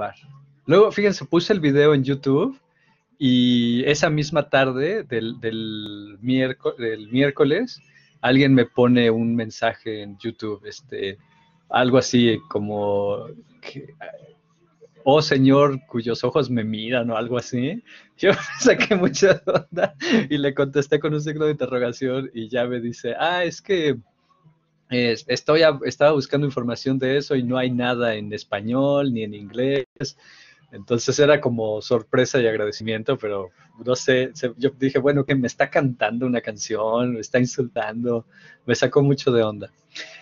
grabar. Luego, fíjense, puse el video en YouTube y esa misma tarde del, miércoles, alguien me pone un mensaje en YouTube, este, algo así como, oh señor cuyos ojos me miran o algo así. Yo saqué mucha onda y le contesté con un signo de interrogación y ya me dice, ah, es que estoy estaba buscando información de eso y no hay nada en español ni en inglés. Entonces era como sorpresa y agradecimiento, pero no sé, yo dije, bueno, que me está cantando una canción, me está insultando, me sacó mucho de onda.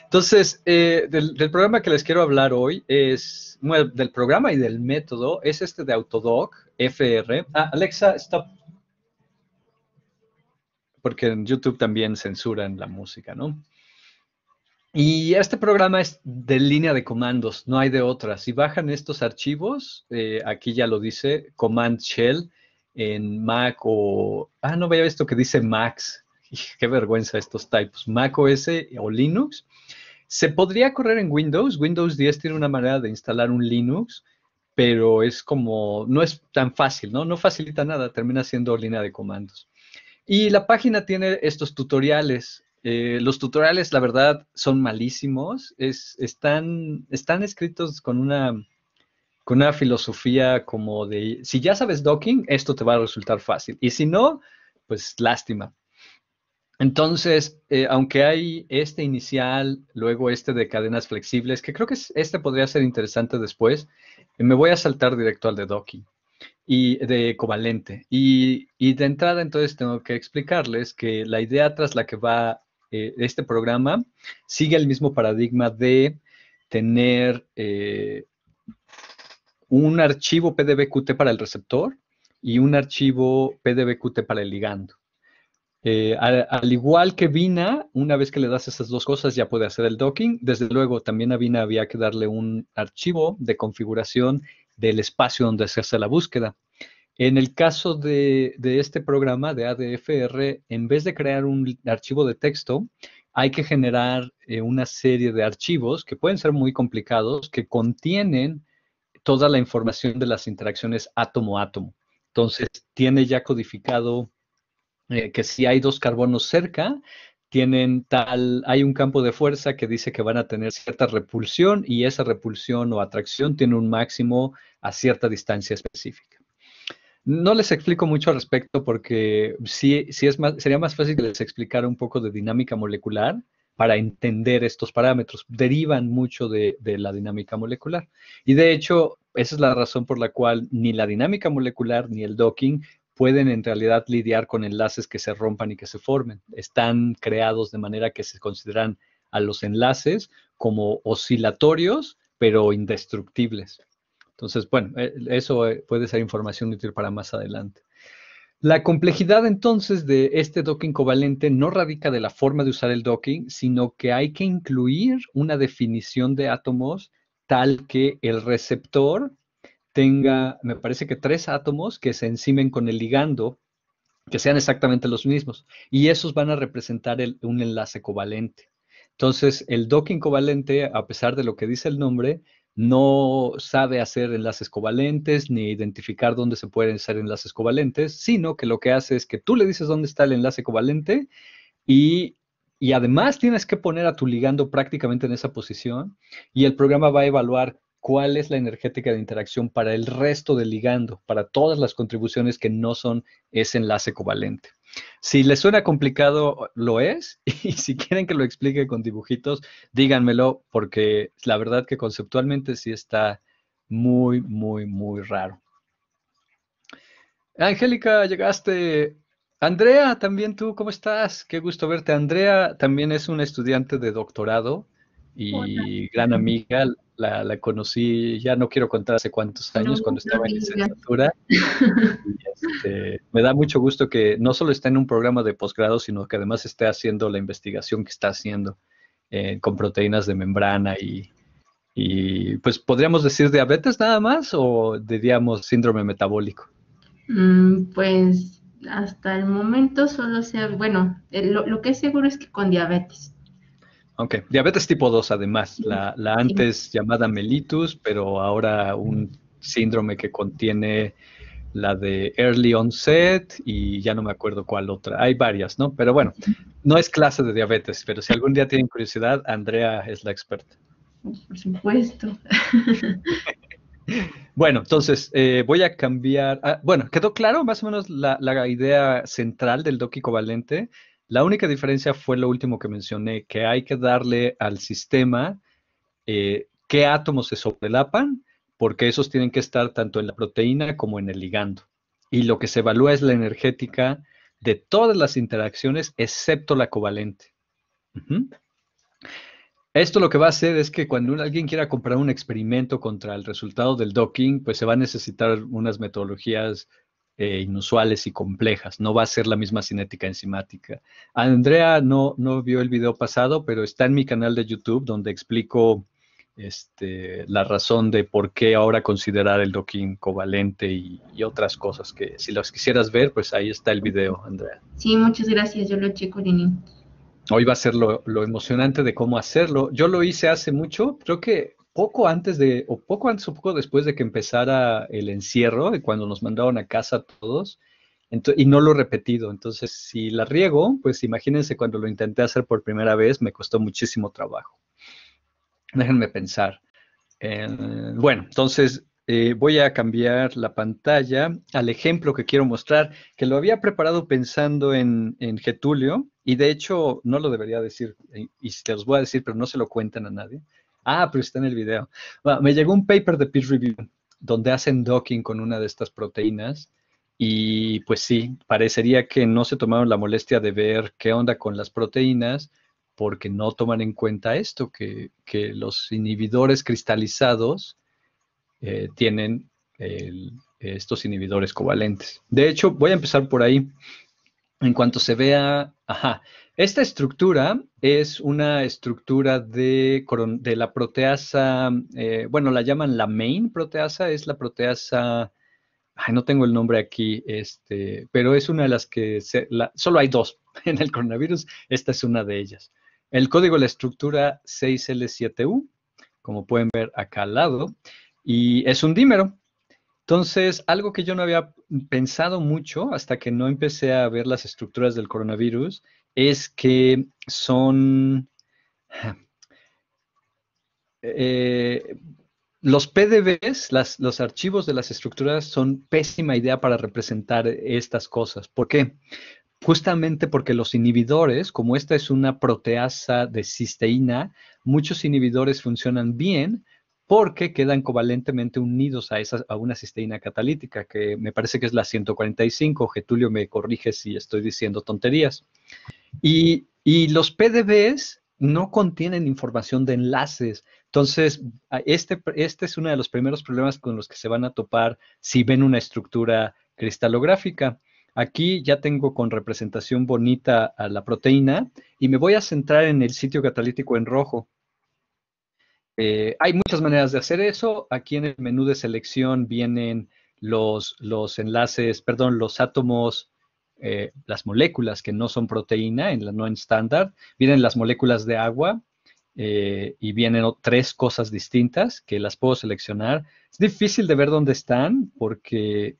Entonces, eh, del, programa que les quiero hablar hoy es, bueno, del programa y del método, es este de Autodoc, FR. Ah, Alexa, stop. Porque en YouTube también censuran la música, ¿no? Y este programa es de línea de comandos, no hay de otra. Si bajan estos archivos, eh, aquí ya lo dice, Command Shell en Mac o... Ah, no vea esto que dice Max. Qué vergüenza estos typos. Mac OS o Linux. Se podría correr en Windows. Windows 10 tiene una manera de instalar un Linux, pero es como, no es tan fácil, ¿no? No facilita nada, termina siendo línea de comandos. Y la página tiene estos tutoriales. Eh, los tutoriales, la verdad, son malísimos. Es, están, están escritos con una, con una filosofía como de, si ya sabes docking, esto te va a resultar fácil. Y si no, pues lástima. Entonces, eh, aunque hay este inicial, luego este de cadenas flexibles, que creo que este podría ser interesante después, me voy a saltar directo al de docking y de covalente. Y, y, de entrada, entonces, tengo que explicarles que la idea tras la que va eh, este programa sigue el mismo paradigma de tener eh, un archivo PDBQT para el receptor y un archivo PDBQT para el ligando. Eh, al, igual que Vina, una vez que le das esas dos cosas ya puede hacer el docking. Desde luego, también a Vina había que darle un archivo de configuración del espacio donde se hace la búsqueda. En el caso de, este programa de ADFR, en vez de crear un archivo de texto, hay que generar eh, una serie de archivos que pueden ser muy complicados, que contienen toda la información de las interacciones átomo-átomo. Entonces, tiene ya codificado eh, que si hay dos carbonos cerca, tienen tal, hay un campo de fuerza que dice que van a tener cierta repulsión y esa repulsión o atracción tiene un máximo a cierta distancia específica. No les explico mucho al respecto porque sí, sí es más, sería más fácil que les explicara un poco de dinámica molecular para entender estos parámetros. Derivan mucho de, la dinámica molecular. Y de hecho, esa es la razón por la cual ni la dinámica molecular ni el docking pueden en realidad lidiar con enlaces que se rompan y que se formen. Están creados de manera que se consideran a los enlaces como oscilatorios, pero indestructibles. Entonces, bueno, eh, eso eh, puede ser información útil para más adelante. La complejidad entonces de este docking covalente no radica de la forma de usar el docking, sino que hay que incluir una definición de átomos tal que el receptor tenga, me parece que tres átomos que se encimen con el ligando, que sean exactamente los mismos, y esos van a representar un enlace covalente. Entonces, el docking covalente, a pesar de lo que dice el nombre, no sabe hacer enlaces covalentes ni identificar dónde se pueden hacer enlaces covalentes, sino que lo que hace es que tú le dices dónde está el enlace covalente y, y además tienes que poner a tu ligando prácticamente en esa posición y el programa va a evaluar cuál es la energética de interacción para el resto del ligando, para todas las contribuciones que no son ese enlace covalente. Si les suena complicado, lo es. Y si quieren que lo explique con dibujitos, díganmelo, porque la verdad que conceptualmente sí está muy, muy, muy raro. Angélica, llegaste. Andrea, también tú, ¿cómo estás? Qué gusto verte. Andrea también es una estudiante de doctorado y gran amiga la, conocí, ya no quiero contar hace cuántos años, cuando estaba en licenciatura. Este, me da mucho gusto que no solo esté en un programa de posgrado, sino que además esté haciendo la investigación que está haciendo eh, con proteínas de membrana y, y, pues podríamos decir diabetes nada más o diríamos síndrome metabólico. Mm, pues hasta el momento solo sea, bueno, eh, lo que es seguro es que con diabetes. Ok, diabetes tipo 2 además, la, antes llamada mellitus, pero ahora un síndrome que contiene la de early onset y ya no me acuerdo cuál otra. Hay varias, ¿no? Pero bueno, no es clase de diabetes, pero si algún día tienen curiosidad, Andrea es la experta. Por supuesto. Bueno, entonces eh, voy a cambiar. Ah, bueno, quedó claro más o menos la, idea central del doqui covalente. La única diferencia fue lo último que mencioné, que hay que darle al sistema eh, qué átomos se sobrelapan, porque esos tienen que estar tanto en la proteína como en el ligando. Y lo que se evalúa es la energética de todas las interacciones, excepto la covalente. Esto lo que va a hacer es que cuando alguien quiera comprar un experimento contra el resultado del docking, pues se va a necesitar unas metodologías eh, inusuales y complejas. No va a ser la misma cinética enzimática. Andrea no, no vio el video pasado, pero está en mi canal de YouTube donde explico este, la razón de por qué ahora considerar el docking covalente y, otras cosas que si los quisieras ver, pues ahí está el video, Andrea. Sí, muchas gracias. Yo lo checo, hoy va a ser lo, emocionante de cómo hacerlo. Yo lo hice hace mucho, creo que poco antes de, o poco antes o poco después de que empezara el encierro, y cuando nos mandaron a casa todos, y no lo he repetido. Entonces, si la riego, pues imagínense cuando lo intenté hacer por primera vez, me costó muchísimo trabajo. Déjenme pensar. Eh, bueno, entonces eh, voy a cambiar la pantalla al ejemplo que quiero mostrar, que lo había preparado pensando en, Getulio, y de hecho no lo debería decir, eh, y te los voy a decir, pero no se lo cuentan a nadie. Ah, pero está en el video. me llegó un paper de peer review donde hacen docking con una de estas proteínas, y pues sí, parecería que no se tomaron la molestia de ver qué onda con las proteínas, porque no toman en cuenta esto, que, que los inhibidores cristalizados, eh, tienen estos inhibidores covalentes. De hecho, voy a empezar por ahí. En cuanto se vea, ajá, esta estructura es una estructura de, la proteasa, eh, bueno, la llaman la main proteasa, es la proteasa, ay, no tengo el nombre aquí, este, pero es una de las que, solo hay dos en el coronavirus, esta es una de ellas. El código de la estructura 6L7U, como pueden ver acá al lado, y es un dímero. Entonces, algo que yo no había pensado mucho hasta que no empecé a ver las estructuras del coronavirus es que son... Eh, los PDBs, los archivos de las estructuras son pésima idea para representar estas cosas. ¿Por qué? Justamente porque los inhibidores, como esta es una proteasa de cisteína, muchos inhibidores funcionan bien porque quedan covalentemente unidos a, esa, una cisteína catalítica, que me parece que es la 145. Getulio me corrige si estoy diciendo tonterías. Y, los PDBs no contienen información de enlaces. Entonces, este, este es uno de los primeros problemas con los que se van a topar si ven una estructura cristalográfica. Aquí ya tengo con representación bonita a la proteína y me voy a centrar en el sitio catalítico en rojo. Eh, hay muchas maneras de hacer eso. Aquí en el menú de selección vienen los, los enlaces, perdón, los átomos, eh, las moléculas que no son proteína en la no estándar. Vienen las moléculas de agua eh, y vienen tres cosas distintas que las puedo seleccionar. Es difícil de ver dónde están porque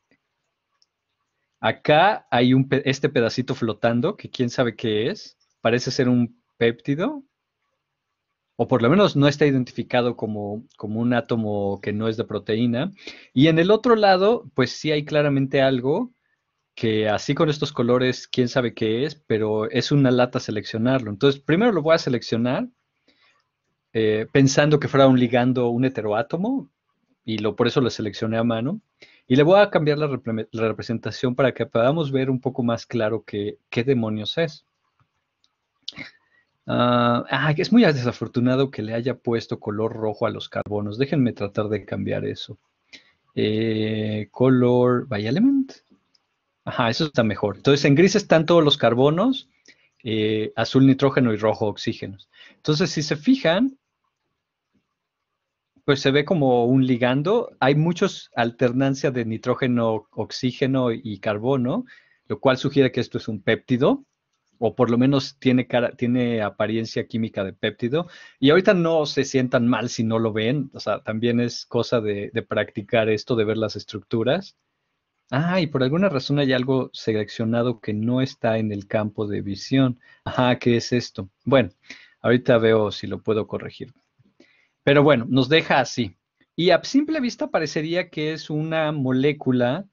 acá hay un, este pedacito flotando que quién sabe qué es. Parece ser un péptido o por lo menos no está identificado como, como, un átomo que no es de proteína. Y en el otro lado, pues sí hay claramente algo que así con estos colores, quién sabe qué es, pero es una lata seleccionarlo. Entonces, primero lo voy a seleccionar eh, pensando que fuera un ligando, un heteroátomo, y lo, por eso lo seleccioné a mano. Y le voy a cambiar la, representación para que podamos ver un poco más claro qué demonios es. Ah, es muy desafortunado que le haya puesto color rojo a los carbonos. Déjenme tratar de cambiar eso. Eh, color by element. Ajá, eso está mejor. Entonces, en gris están todos los carbonos, eh, azul nitrógeno y rojo oxígenos. Entonces, si se fijan, pues se ve como un ligando. Hay muchos alternancia de nitrógeno, oxígeno y carbono, lo cual sugiere que esto es un péptido o por lo menos tiene, cara, tiene apariencia química de péptido. Y ahorita no se sientan mal si no lo ven, o sea, también es cosa de, de practicar esto, de ver las estructuras. Ah, y por alguna razón hay algo seleccionado que no está en el campo de visión. Ajá, ¿qué es esto? Bueno, ahorita veo si lo puedo corregir. Pero bueno, nos deja así. Y a simple vista parecería que es una molécula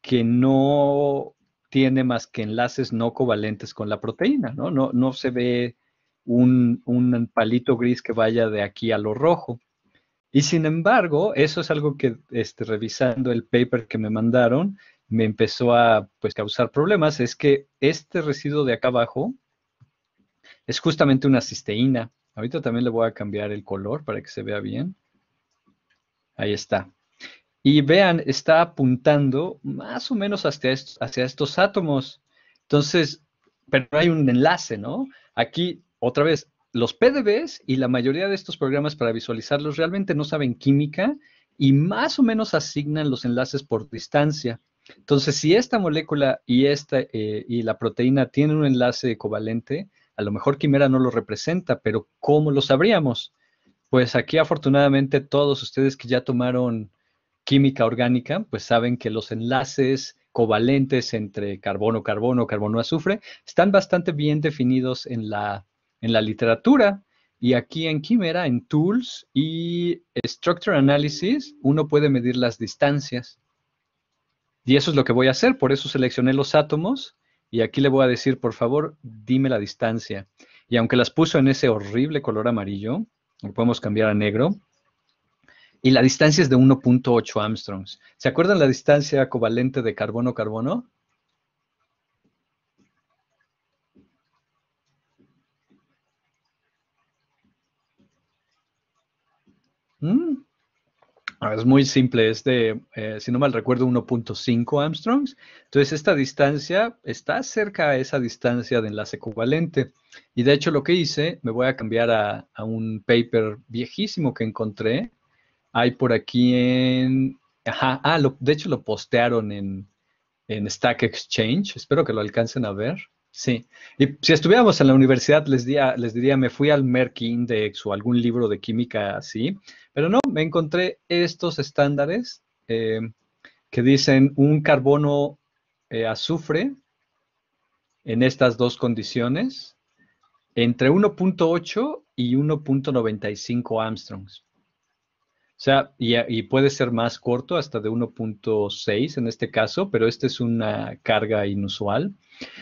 que no tiene más que enlaces no covalentes con la proteína, ¿no? No, no se ve un, palito gris que vaya de aquí a lo rojo. Y sin embargo, eso es algo que este, revisando el paper que me mandaron, me empezó a pues, causar problemas, es que este residuo de acá abajo es justamente una cisteína. Ahorita también le voy a cambiar el color para que se vea bien. Ahí está. Y vean, está apuntando más o menos hacia, hacia estos átomos. Entonces, pero hay un enlace, ¿no? Aquí, otra vez, los PDBs y la mayoría de estos programas para visualizarlos realmente no saben química y más o menos asignan los enlaces por distancia. Entonces, si esta molécula y, esta, eh, y la proteína tienen un enlace covalente, a lo mejor Quimera no lo representa, pero ¿cómo lo sabríamos? Pues aquí afortunadamente todos ustedes que ya tomaron química orgánica, pues saben que los enlaces covalentes entre carbono, carbono, carbono, azufre, están bastante bien definidos en la, en la literatura. Y aquí en Quimera, en Tools y Structure Analysis, uno puede medir las distancias. Y eso es lo que voy a hacer, por eso seleccioné los átomos y aquí le voy a decir, por favor, dime la distancia. Y aunque las puso en ese horrible color amarillo, lo podemos cambiar a negro, y la distancia es de 1.8 Armstrongs. ¿Se acuerdan la distancia covalente de carbono-carbono? Mm. Ah, es muy simple, es de, eh, si no mal recuerdo, 1.5 Armstrongs. Entonces, esta distancia está cerca a esa distancia de enlace covalente. Y de hecho, lo que hice, me voy a cambiar a, a un paper viejísimo que encontré, hay por aquí en... Ajá, ah, de hecho lo postearon en, Stack Exchange. Espero que lo alcancen a ver. Sí. Y si estuviéramos en la universidad, les diría, les diría, me fui al Merck Index o algún libro de química así. Pero no, me encontré estos estándares eh, que dicen un carbono eh, azufre en estas dos condiciones entre 1.8 y 1.95 Armstrongs. O sea, y, puede ser más corto, hasta de 1.6 en este caso, pero esta es una carga inusual.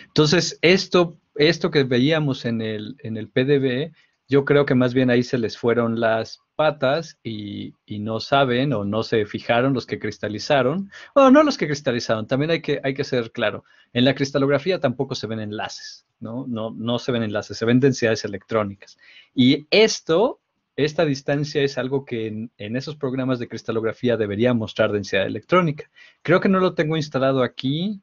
Entonces, esto, esto que veíamos en el, en el PDB, yo creo que más bien ahí se les fueron las patas y, no saben o no se fijaron los que cristalizaron, o no los que cristalizaron, también hay que, hay que ser claro, en la cristalografía tampoco se ven enlaces, ¿no? No, no se ven enlaces, se ven densidades electrónicas. Y esto esta distancia es algo que en, esos programas de cristalografía debería mostrar densidad electrónica. Creo que no lo tengo instalado aquí,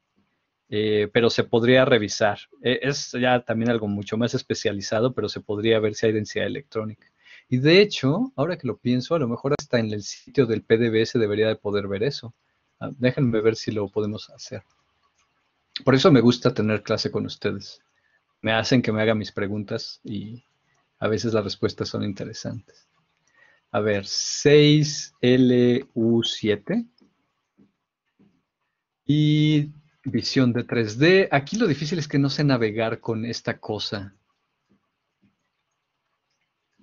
eh, pero se podría revisar. E, es ya también algo mucho más especializado, pero se podría ver si hay densidad electrónica. Y de hecho, ahora que lo pienso, a lo mejor hasta en el sitio del PDBS debería de poder ver eso. Ah, déjenme ver si lo podemos hacer. Por eso me gusta tener clase con ustedes. Me hacen que me haga mis preguntas y a veces las respuestas son interesantes. A ver, 6LU7. Y visión de 3D. Aquí lo difícil es que no sé navegar con esta cosa.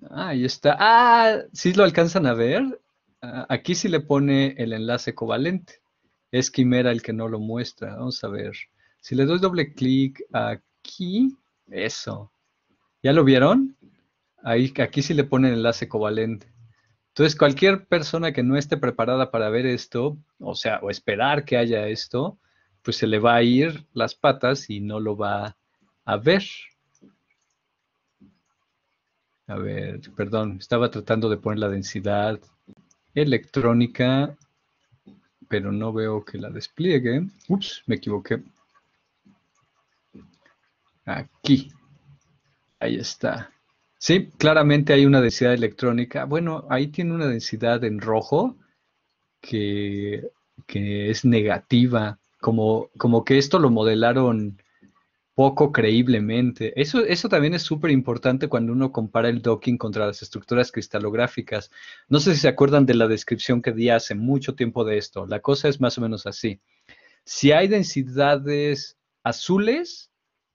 Ah, ahí está. Ah, sí lo alcanzan a ver. Ah, aquí sí le pone el enlace covalente. Es Quimera el que no lo muestra. Vamos a ver. Si le doy doble clic aquí, eso. ¿Ya lo vieron? Ahí, aquí sí le ponen enlace covalente. Entonces, cualquier persona que no esté preparada para ver esto, o sea, o esperar que haya esto, pues se le va a ir las patas y no lo va a ver. A ver, perdón, estaba tratando de poner la densidad electrónica, pero no veo que la despliegue. Ups, me equivoqué. Aquí. Ahí está. Sí, claramente hay una densidad electrónica. Bueno, ahí tiene una densidad en rojo que, es negativa, como, como que esto lo modelaron poco creíblemente. Eso, eso también es súper importante cuando uno compara el docking contra las estructuras cristalográficas. No sé si se acuerdan de la descripción que di hace mucho tiempo de esto. La cosa es más o menos así. Si hay densidades azules,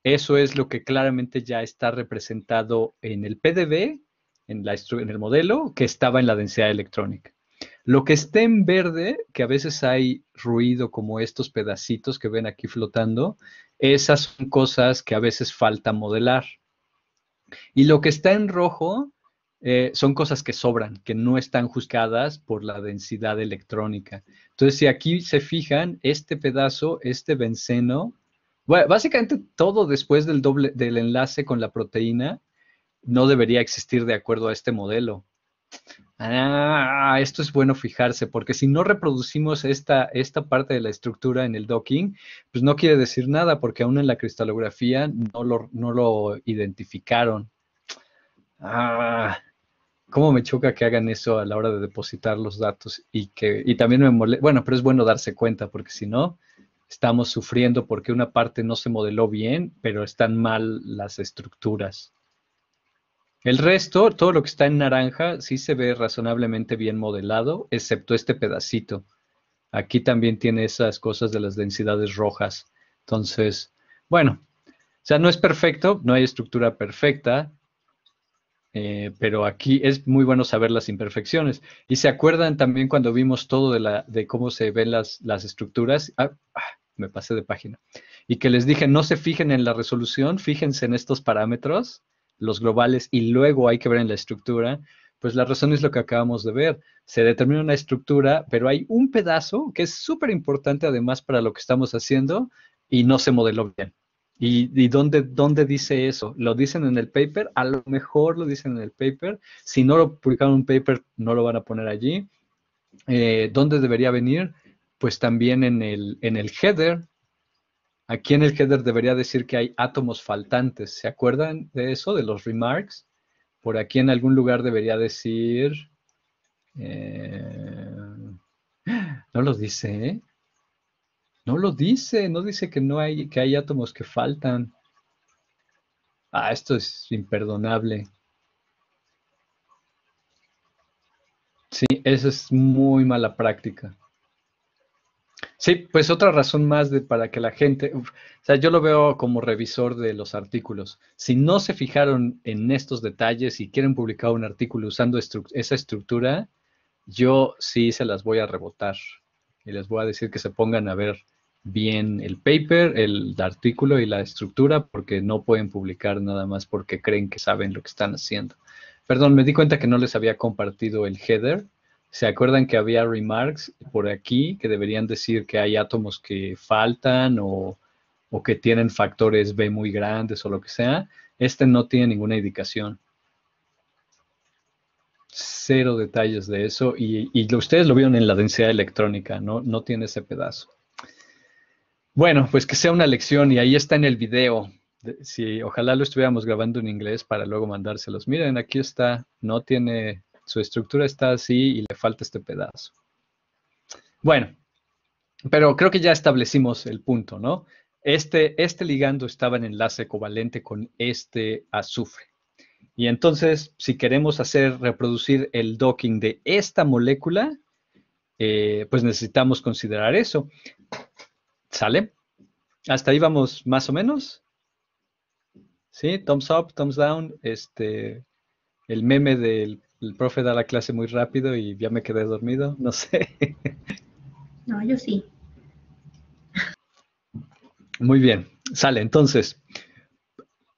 eso es lo que claramente ya está representado en el PDB, en, el modelo, que estaba en la densidad electrónica. Lo que esté en verde, que a veces hay ruido como estos pedacitos que ven aquí flotando, esas son cosas que a veces falta modelar. Y lo que está en rojo eh, son cosas que sobran, que no están juzgadas por la densidad electrónica. Entonces, si aquí se fijan, este pedazo, este benceno, básicamente todo después del doble del enlace con la proteína no debería existir de acuerdo a este modelo. Ah, esto es bueno fijarse, porque si no reproducimos esta, esta parte de la estructura en el docking, pues no quiere decir nada, porque aún en la cristalografía no lo, no lo identificaron. Ah, cómo me choca que hagan eso a la hora de depositar los datos y que y también me molesta. Bueno, pero es bueno darse cuenta, porque si no, estamos sufriendo porque una parte no se modeló bien, pero están mal las estructuras. El resto, todo lo que está en naranja, sí se ve razonablemente bien modelado, excepto este pedacito. Aquí también tiene esas cosas de las densidades rojas. Entonces, bueno, o sea, no es perfecto, no hay estructura perfecta, eh, pero aquí es muy bueno saber las imperfecciones. Y se acuerdan también cuando vimos todo de, la, de cómo se ven las, las estructuras. Ah, ah, me pasé de página. Y que les dije, no se fijen en la resolución, fíjense en estos parámetros los globales y luego hay que ver en la estructura, pues la razón es lo que acabamos de ver. Se determina una estructura, pero hay un pedazo que es súper importante además para lo que estamos haciendo y no se modeló bien. ¿Y, dónde, dónde, dice eso? ¿Lo dicen en el paper? A lo mejor lo dicen en el paper. Si no lo publicaron en un paper, no lo van a poner allí. Eh, ¿Dónde debería venir? Pues también en el, en el header, Aquí en el header debería decir que hay átomos faltantes. ¿Se acuerdan de eso, de los remarks? Por aquí en algún lugar debería decir... Eh, no lo dice, ¿eh? No lo dice, no dice que no hay, que hay átomos que faltan. Ah, esto es imperdonable. Sí, eso es muy mala práctica. Sí, pues otra razón más para que la gente, o sea, yo lo veo como revisor de los artículos. Si no se fijaron en estos detalles y quieren publicar un artículo usando esa estructura, yo sí se las voy a rebotar y les voy a decir que se pongan a ver bien el paper, el artículo y la estructura, porque no pueden publicar nada más porque creen que saben lo que están haciendo. Perdón, me di cuenta que no les había compartido el header ¿Se acuerdan que había remarks por aquí que deberían decir que hay átomos que faltan o, que tienen factores B muy grandes o lo que sea? Este no tiene ninguna indicación. Cero detalles de eso y, ustedes lo vieron en la densidad electrónica, ¿no? no tiene ese pedazo. Bueno, pues que sea una lección y ahí está en el video. Si ojalá lo estuviéramos grabando en inglés para luego mandárselos. Miren, aquí está, no tiene su estructura está así y le falta este pedazo. Bueno, pero creo que ya establecimos el punto, ¿no? Este, este ligando estaba en enlace covalente con este azufre. Y entonces, si queremos hacer reproducir el docking de esta molécula, eh, pues necesitamos considerar eso. ¿Sale? Hasta ahí vamos más o menos. ¿Sí? Thumbs up, thumbs down. Este, el meme del el profe da la clase muy rápido y ya me quedé dormido, no sé. No, yo sí. Muy bien, sale. Entonces,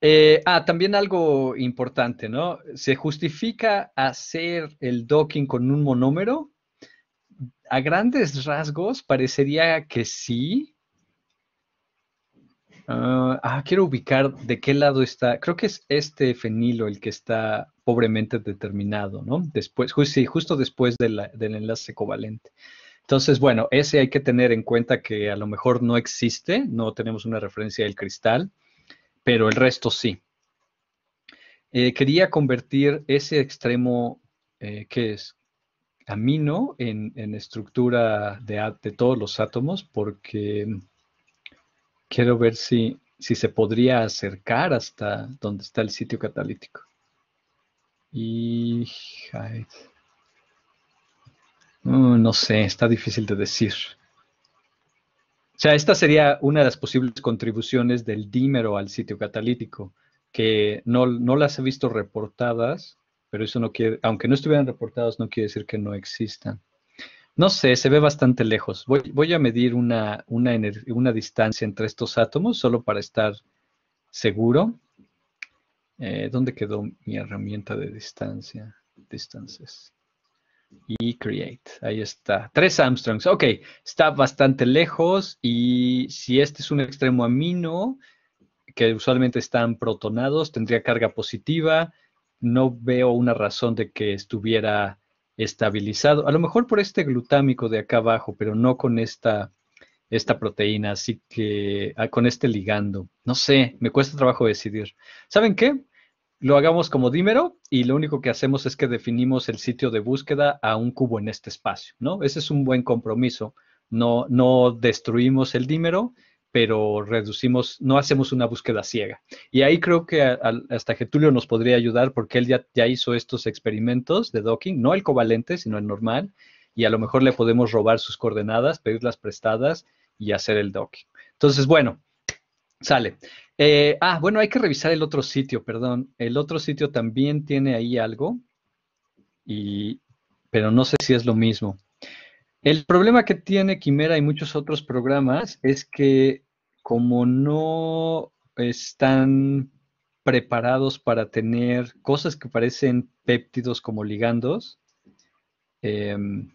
eh, ah, también algo importante, ¿no? ¿Se justifica hacer el docking con un monómero? A grandes rasgos parecería que sí, Ah, ah, quiero ubicar de qué lado está. Creo que es este fenilo el que está pobremente determinado, ¿no? Después, sí, justo después del enlace covalente. Entonces, bueno, ese hay que tener en cuenta que a lo mejor no existe, no tenemos una referencia del cristal, pero el resto sí. Eh, quería convertir ese extremo, eh, que es amino, en, estructura de, de todos los átomos, porque Quiero ver si si se podría acercar hasta donde está el sitio catalítico. Y uh, no sé, está difícil de decir. O sea, esta sería una de las posibles contribuciones del dímero al sitio catalítico, que no, no las he visto reportadas, pero eso no quiere, aunque no estuvieran reportadas, no quiere decir que no existan. No sé, se ve bastante lejos. Voy, a medir una, una, distancia entre estos átomos solo para estar seguro. Eh, ¿Dónde quedó mi herramienta de distancia? Distances. Y create. Ahí está. Tres Armstrongs. Ok, está bastante lejos. Y si este es un extremo amino, que usualmente están protonados, tendría carga positiva. No veo una razón de que estuviera estabilizado, a lo mejor por este glutámico de acá abajo, pero no con esta, esta proteína, así que ah, con este ligando. No sé, me cuesta trabajo decidir. ¿Saben qué? Lo hagamos como dímero y lo único que hacemos es que definimos el sitio de búsqueda a un cubo en este espacio, ¿no? Ese es un buen compromiso. No, no destruimos el dímero, pero reducimos, no hacemos una búsqueda ciega. Y ahí creo que hasta Getulio nos podría ayudar porque él ya, hizo estos experimentos de docking, no el covalente, sino el normal, y a lo mejor le podemos robar sus coordenadas, pedirlas prestadas y hacer el docking. Entonces, bueno, sale. Eh, ah, bueno, hay que revisar el otro sitio, perdón. El otro sitio también tiene ahí algo, y, pero no sé si es lo mismo. El problema que tiene Quimera y muchos otros programas es que como no están preparados para tener cosas que parecen péptidos como ligandos, em,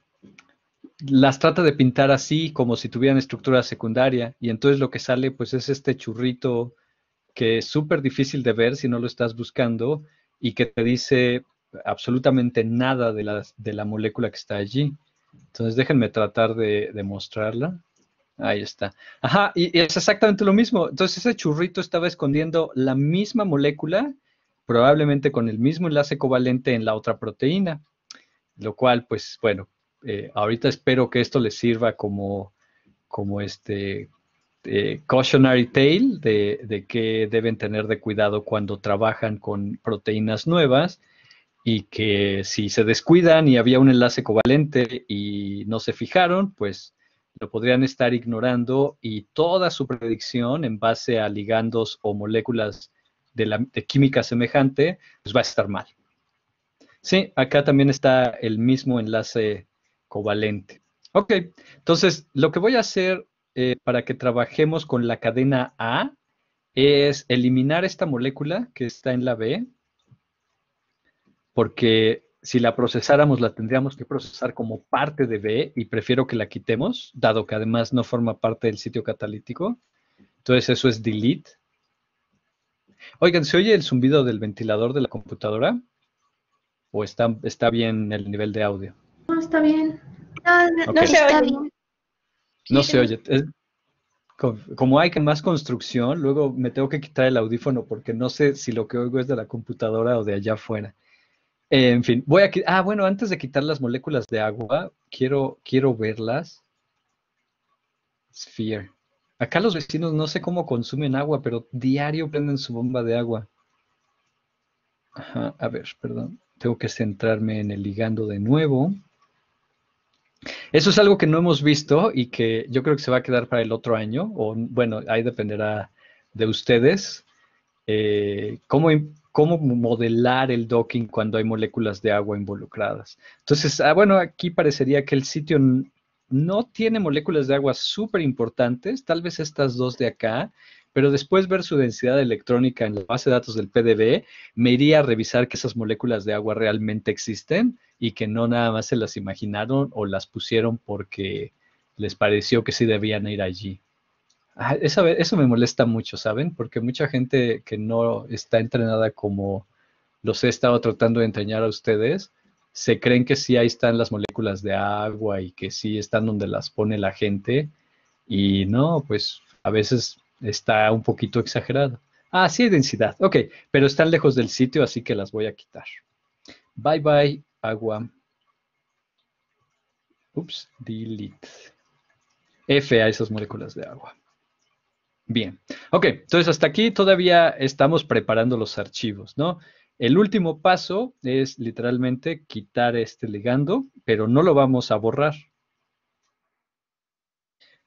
las trata de pintar así como si tuvieran estructura secundaria y entonces lo que sale pues es este churrito que es súper difícil de ver si no lo estás buscando y que te dice absolutamente nada de la, de la molécula que está allí. Entonces déjenme tratar de, de mostrarla. Ahí está. Ajá, y, es exactamente lo mismo. Entonces ese churrito estaba escondiendo la misma molécula, probablemente con el mismo enlace covalente en la otra proteína, lo cual, pues bueno, eh, ahorita espero que esto les sirva como, como este eh, cautionary tale de, de que deben tener de cuidado cuando trabajan con proteínas nuevas y que si se descuidan y había un enlace covalente y no se fijaron, pues lo podrían estar ignorando y toda su predicción en base a ligandos o moléculas de, química semejante, pues va a estar mal. Sí, acá también está el mismo enlace covalente. Ok, entonces lo que voy a hacer eh, para que trabajemos con la cadena A es eliminar esta molécula que está en la B, porque si la procesáramos, la tendríamos que procesar como parte de B y prefiero que la quitemos, dado que además no forma parte del sitio catalítico. Entonces eso es delete. Oigan, ¿se oye el zumbido del ventilador de la computadora? ¿O está, está bien el nivel de audio? No, está bien. No, se oye. No se oye. como hay más construcción, luego me tengo que quitar el audífono porque no sé si lo que oigo es de la computadora o de allá afuera en fin, voy a... Ah, bueno, antes de quitar las moléculas de agua, quiero, quiero verlas. Sphere. Acá los vecinos no sé cómo consumen agua, pero diario prenden su bomba de agua. A ver, perdón. Tengo que centrarme en el ligando de nuevo. Eso es algo que no hemos visto y que yo creo que se va a quedar para el otro año, o bueno, ahí dependerá de ustedes. Eh, ¿cómo, cómo modelar el docking cuando hay moléculas de agua involucradas. Entonces, ah, bueno, aquí parecería que el sitio no tiene moléculas de agua súper importantes, tal vez estas dos de acá, pero después ver su densidad electrónica en la base de datos del PDB, me iría a revisar que esas moléculas de agua realmente existen y que no nada más se las imaginaron o las pusieron porque les pareció que sí debían ir allí. Eso, me molesta mucho, ¿saben? Porque mucha gente que no está entrenada como los he estado tratando de enseñar a ustedes, se creen que sí ahí están las moléculas de agua y que sí están donde las pone la gente. Y no, pues a veces está un poquito exagerado. Ah, sí densidad. Ok, pero están lejos del sitio, así que las voy a quitar. Bye bye, agua. Ups, delete. F a esas moléculas de agua. Bien. Ok, entonces hasta aquí todavía estamos preparando los archivos, ¿no? El último paso es literalmente quitar este ligando, pero no lo vamos a borrar.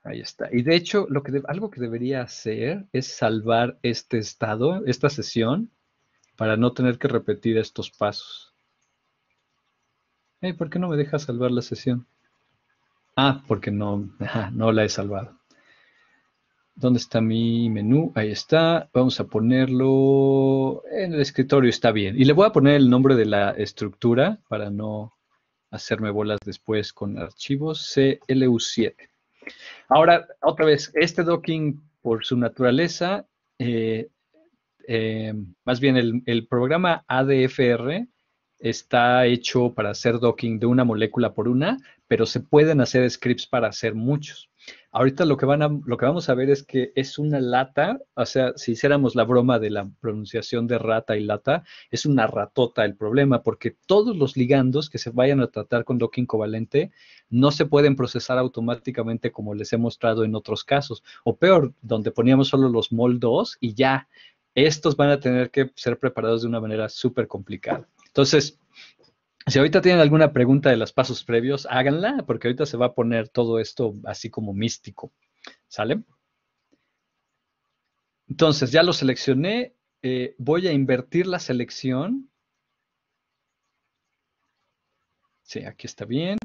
Ahí está. Y de hecho, algo que debería hacer es salvar este estado, esta sesión, para no tener que repetir estos pasos. ¿Por qué no me deja salvar la sesión? Ah, porque no, no la he salvado. ¿Dónde está mi menú? Ahí está. Vamos a ponerlo en el escritorio, está bien. Y le voy a poner el nombre de la estructura para no hacerme bolas después con archivos CLU7. Ahora, otra vez, este docking por su naturaleza, eh, eh, más bien el, el programa ADFR está hecho para hacer docking de una molécula por una, pero se pueden hacer scripts para hacer muchos. Ahorita lo que, van a, lo que vamos a ver es que es una lata, o sea, si hiciéramos la broma de la pronunciación de rata y lata, es una ratota el problema, porque todos los ligandos que se vayan a tratar con docking covalente no se pueden procesar automáticamente como les he mostrado en otros casos, o peor, donde poníamos solo los mol 2 y ya, estos van a tener que ser preparados de una manera súper complicada. Entonces, si ahorita tienen alguna pregunta de los pasos previos, háganla, porque ahorita se va a poner todo esto así como místico. ¿Sale? Entonces, ya lo seleccioné. Eh, voy a invertir la selección. Sí, aquí está bien.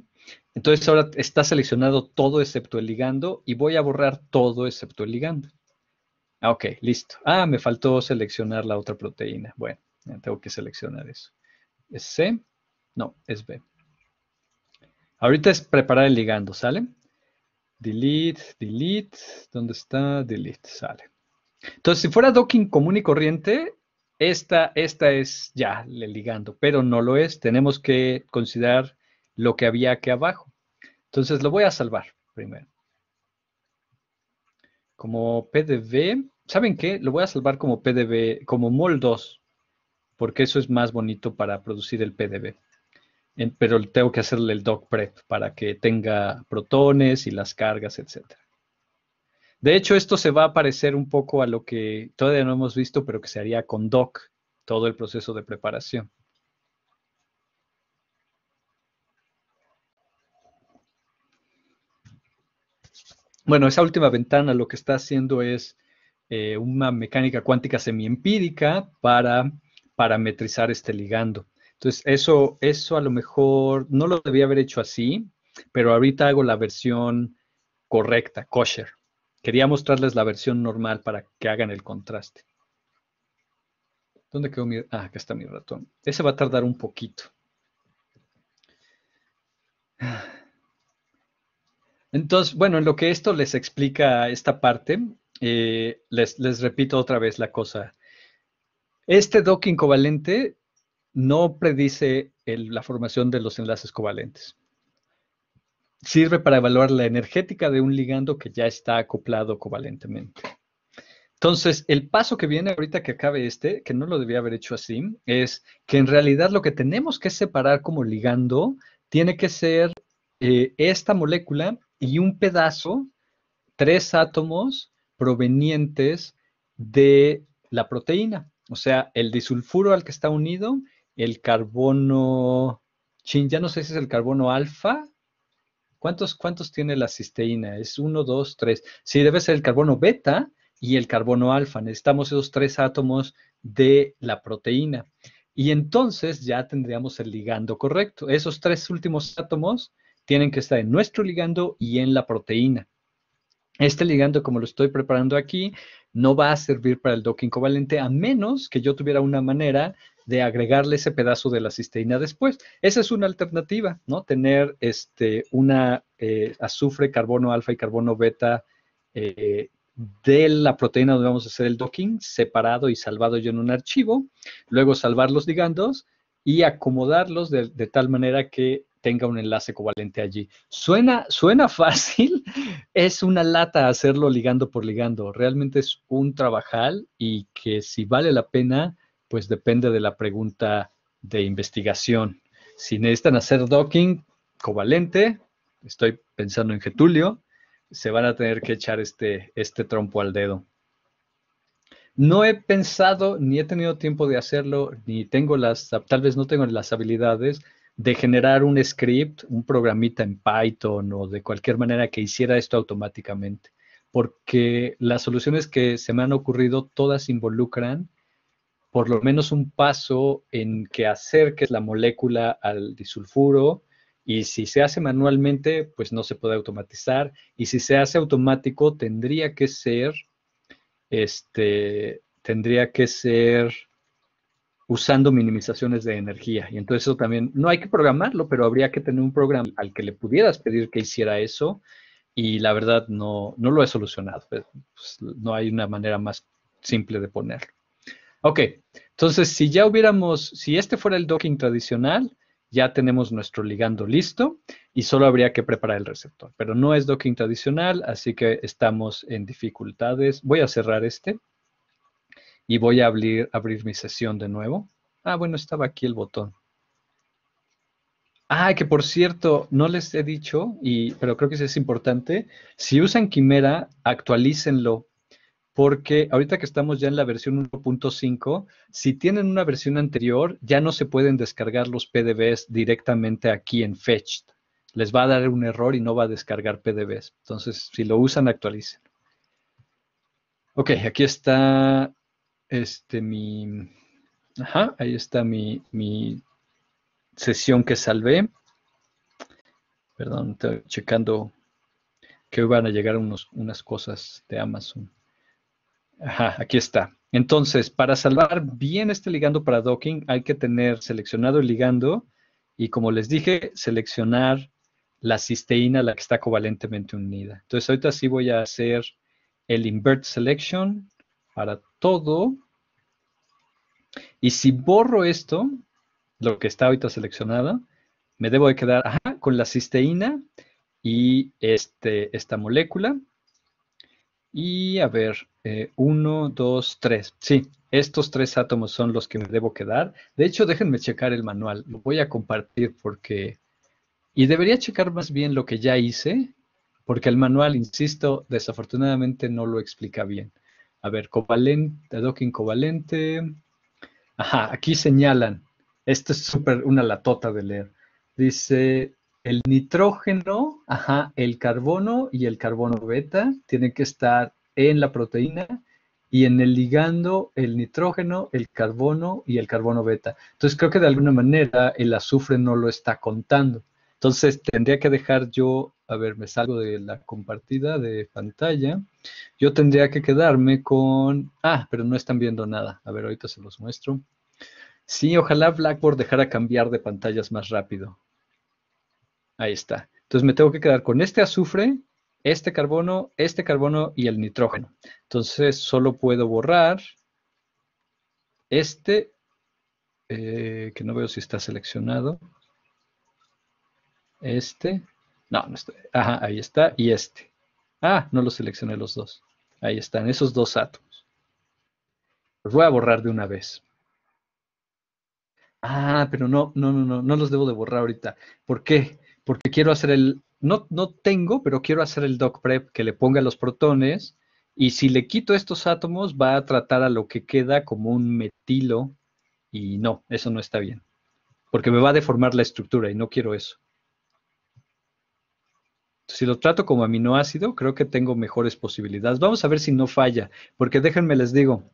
Entonces ahora está seleccionado todo excepto el ligando y voy a borrar todo excepto el ligando. Ah, ok, listo. Ah, me faltó seleccionar la otra proteína. Bueno, tengo que seleccionar eso. Es C. No, es B. Ahorita es preparar el ligando, ¿sale? Delete, delete. ¿Dónde está? Delete, sale. Entonces, si fuera docking común y corriente, esta, esta es ya el ligando, pero no lo es. Tenemos que considerar lo que había aquí abajo. Entonces, lo voy a salvar primero. Como PDB, ¿saben qué? Lo voy a salvar como PDB, como mol2, porque eso es más bonito para producir el PDB pero tengo que hacerle el doc prep para que tenga protones y las cargas, etc. De hecho, esto se va a parecer un poco a lo que todavía no hemos visto, pero que se haría con doc, todo el proceso de preparación. Bueno, esa última ventana lo que está haciendo es eh, una mecánica cuántica semiempírica para parametrizar este ligando. Entonces, eso, eso a lo mejor no lo debía haber hecho así, pero ahorita hago la versión correcta, kosher. Quería mostrarles la versión normal para que hagan el contraste. ¿Dónde quedó mi...? Ah, acá está mi ratón. Ese va a tardar un poquito. Entonces, bueno, en lo que esto les explica esta parte, eh, les, les repito otra vez la cosa. Este docking covalente no predice la formación de los enlaces covalentes. Sirve para evaluar la energética de un ligando que ya está acoplado covalentemente. Entonces, el paso que viene ahorita que acabe este, que no lo debía haber hecho así, es que en realidad lo que tenemos que separar como ligando tiene que ser eh, esta molécula y un pedazo, tres átomos provenientes de la proteína. O sea, el disulfuro al que está unido el carbono, chin, ya no sé si es el carbono alfa. ¿Cuántos, ¿Cuántos tiene la cisteína? Es uno, dos, tres. Sí, debe ser el carbono beta y el carbono alfa. Necesitamos esos tres átomos de la proteína. Y entonces ya tendríamos el ligando correcto. Esos tres últimos átomos tienen que estar en nuestro ligando y en la proteína. Este ligando, como lo estoy preparando aquí, no va a servir para el docking covalente a menos que yo tuviera una manera de agregarle ese pedazo de la cisteína después. Esa es una alternativa, ¿no? Tener este, una eh, azufre, carbono alfa y carbono beta eh, de la proteína donde vamos a hacer el docking, separado y salvado yo en un archivo, luego salvar los ligandos y acomodarlos de, tal manera que tenga un enlace covalente allí. Suena, suena fácil, es una lata hacerlo ligando por ligando, realmente es un trabajal y que si vale la pena, pues depende de la pregunta de investigación. Si necesitan hacer docking covalente, estoy pensando en Getulio, se van a tener que echar este, este trompo al dedo. No he pensado, ni he tenido tiempo de hacerlo, ni tengo las, tal vez no tengo las habilidades de generar un script, un programita en Python o de cualquier manera que hiciera esto automáticamente, porque las soluciones que se me han ocurrido todas involucran por lo menos un paso en que acerques la molécula al disulfuro y si se hace manualmente, pues no se puede automatizar y si se hace automático tendría que ser este tendría que ser usando minimizaciones de energía. Y entonces eso también, no hay que programarlo, pero habría que tener un programa al que le pudieras pedir que hiciera eso. Y la verdad no, no lo he solucionado. Pues, no hay una manera más simple de ponerlo. Ok, entonces si ya hubiéramos, si este fuera el docking tradicional, ya tenemos nuestro ligando listo y solo habría que preparar el receptor. Pero no es docking tradicional, así que estamos en dificultades. Voy a cerrar este y voy a abrir, abrir mi sesión de nuevo. Ah, bueno, estaba aquí el botón. Ah, que por cierto, no les he dicho, y, pero creo que eso es importante, si usan Quimera, actualícenlo, porque ahorita que estamos ya en la versión 1.5, si tienen una versión anterior, ya no se pueden descargar los PDBs directamente aquí en Fetched. Les va a dar un error y no va a descargar PDBs. Entonces, si lo usan, actualicen. Ok, aquí está este, mi, ajá, ahí está mi, mi sesión que salvé. Perdón, estoy checando que van a llegar unos, unas cosas de Amazon. Ajá, aquí está. Entonces, para salvar bien este ligando para docking, hay que tener seleccionado el ligando y, como les dije, seleccionar la cisteína, la que está covalentemente unida. Entonces, ahorita sí voy a hacer el invert selection para todo. Y si borro esto, lo que está ahorita seleccionado, me debo de quedar con la cisteína y este, esta molécula. Y a ver, eh, uno, dos, tres. Sí, estos tres átomos son los que me debo quedar. De hecho, déjenme checar el manual. Lo voy a compartir porque... Y debería checar más bien lo que ya hice, porque el manual, insisto, desafortunadamente no lo explica bien. A ver, covalente, docking covalente. Ajá, aquí señalan. Esto es súper una latota de leer. Dice, el nitrógeno, ajá, el carbono y el carbono beta tienen que estar en la proteína y en el ligando el nitrógeno, el carbono y el carbono beta. Entonces creo que de alguna manera el azufre no lo está contando. Entonces tendría que dejar yo, a ver, me salgo de la compartida de pantalla. Yo tendría que quedarme con, ah, pero no están viendo nada. A ver, ahorita se los muestro. Sí, ojalá Blackboard dejara cambiar de pantallas más rápido. Ahí está. Entonces me tengo que quedar con este azufre, este carbono, este carbono y el nitrógeno. Entonces solo puedo borrar este, eh, que no veo si está seleccionado. Este. No, no está. Ajá, ahí está. Y este. Ah, no los seleccioné los dos. Ahí están, esos dos átomos. Los voy a borrar de una vez. Ah, pero no, no, no, no, no los debo de borrar ahorita. ¿Por qué? Porque quiero hacer el, no, no tengo, pero quiero hacer el doc prep que le ponga los protones y si le quito estos átomos va a tratar a lo que queda como un metilo y no, eso no está bien. Porque me va a deformar la estructura y no quiero eso. Si lo trato como aminoácido, creo que tengo mejores posibilidades. Vamos a ver si no falla, porque déjenme les digo,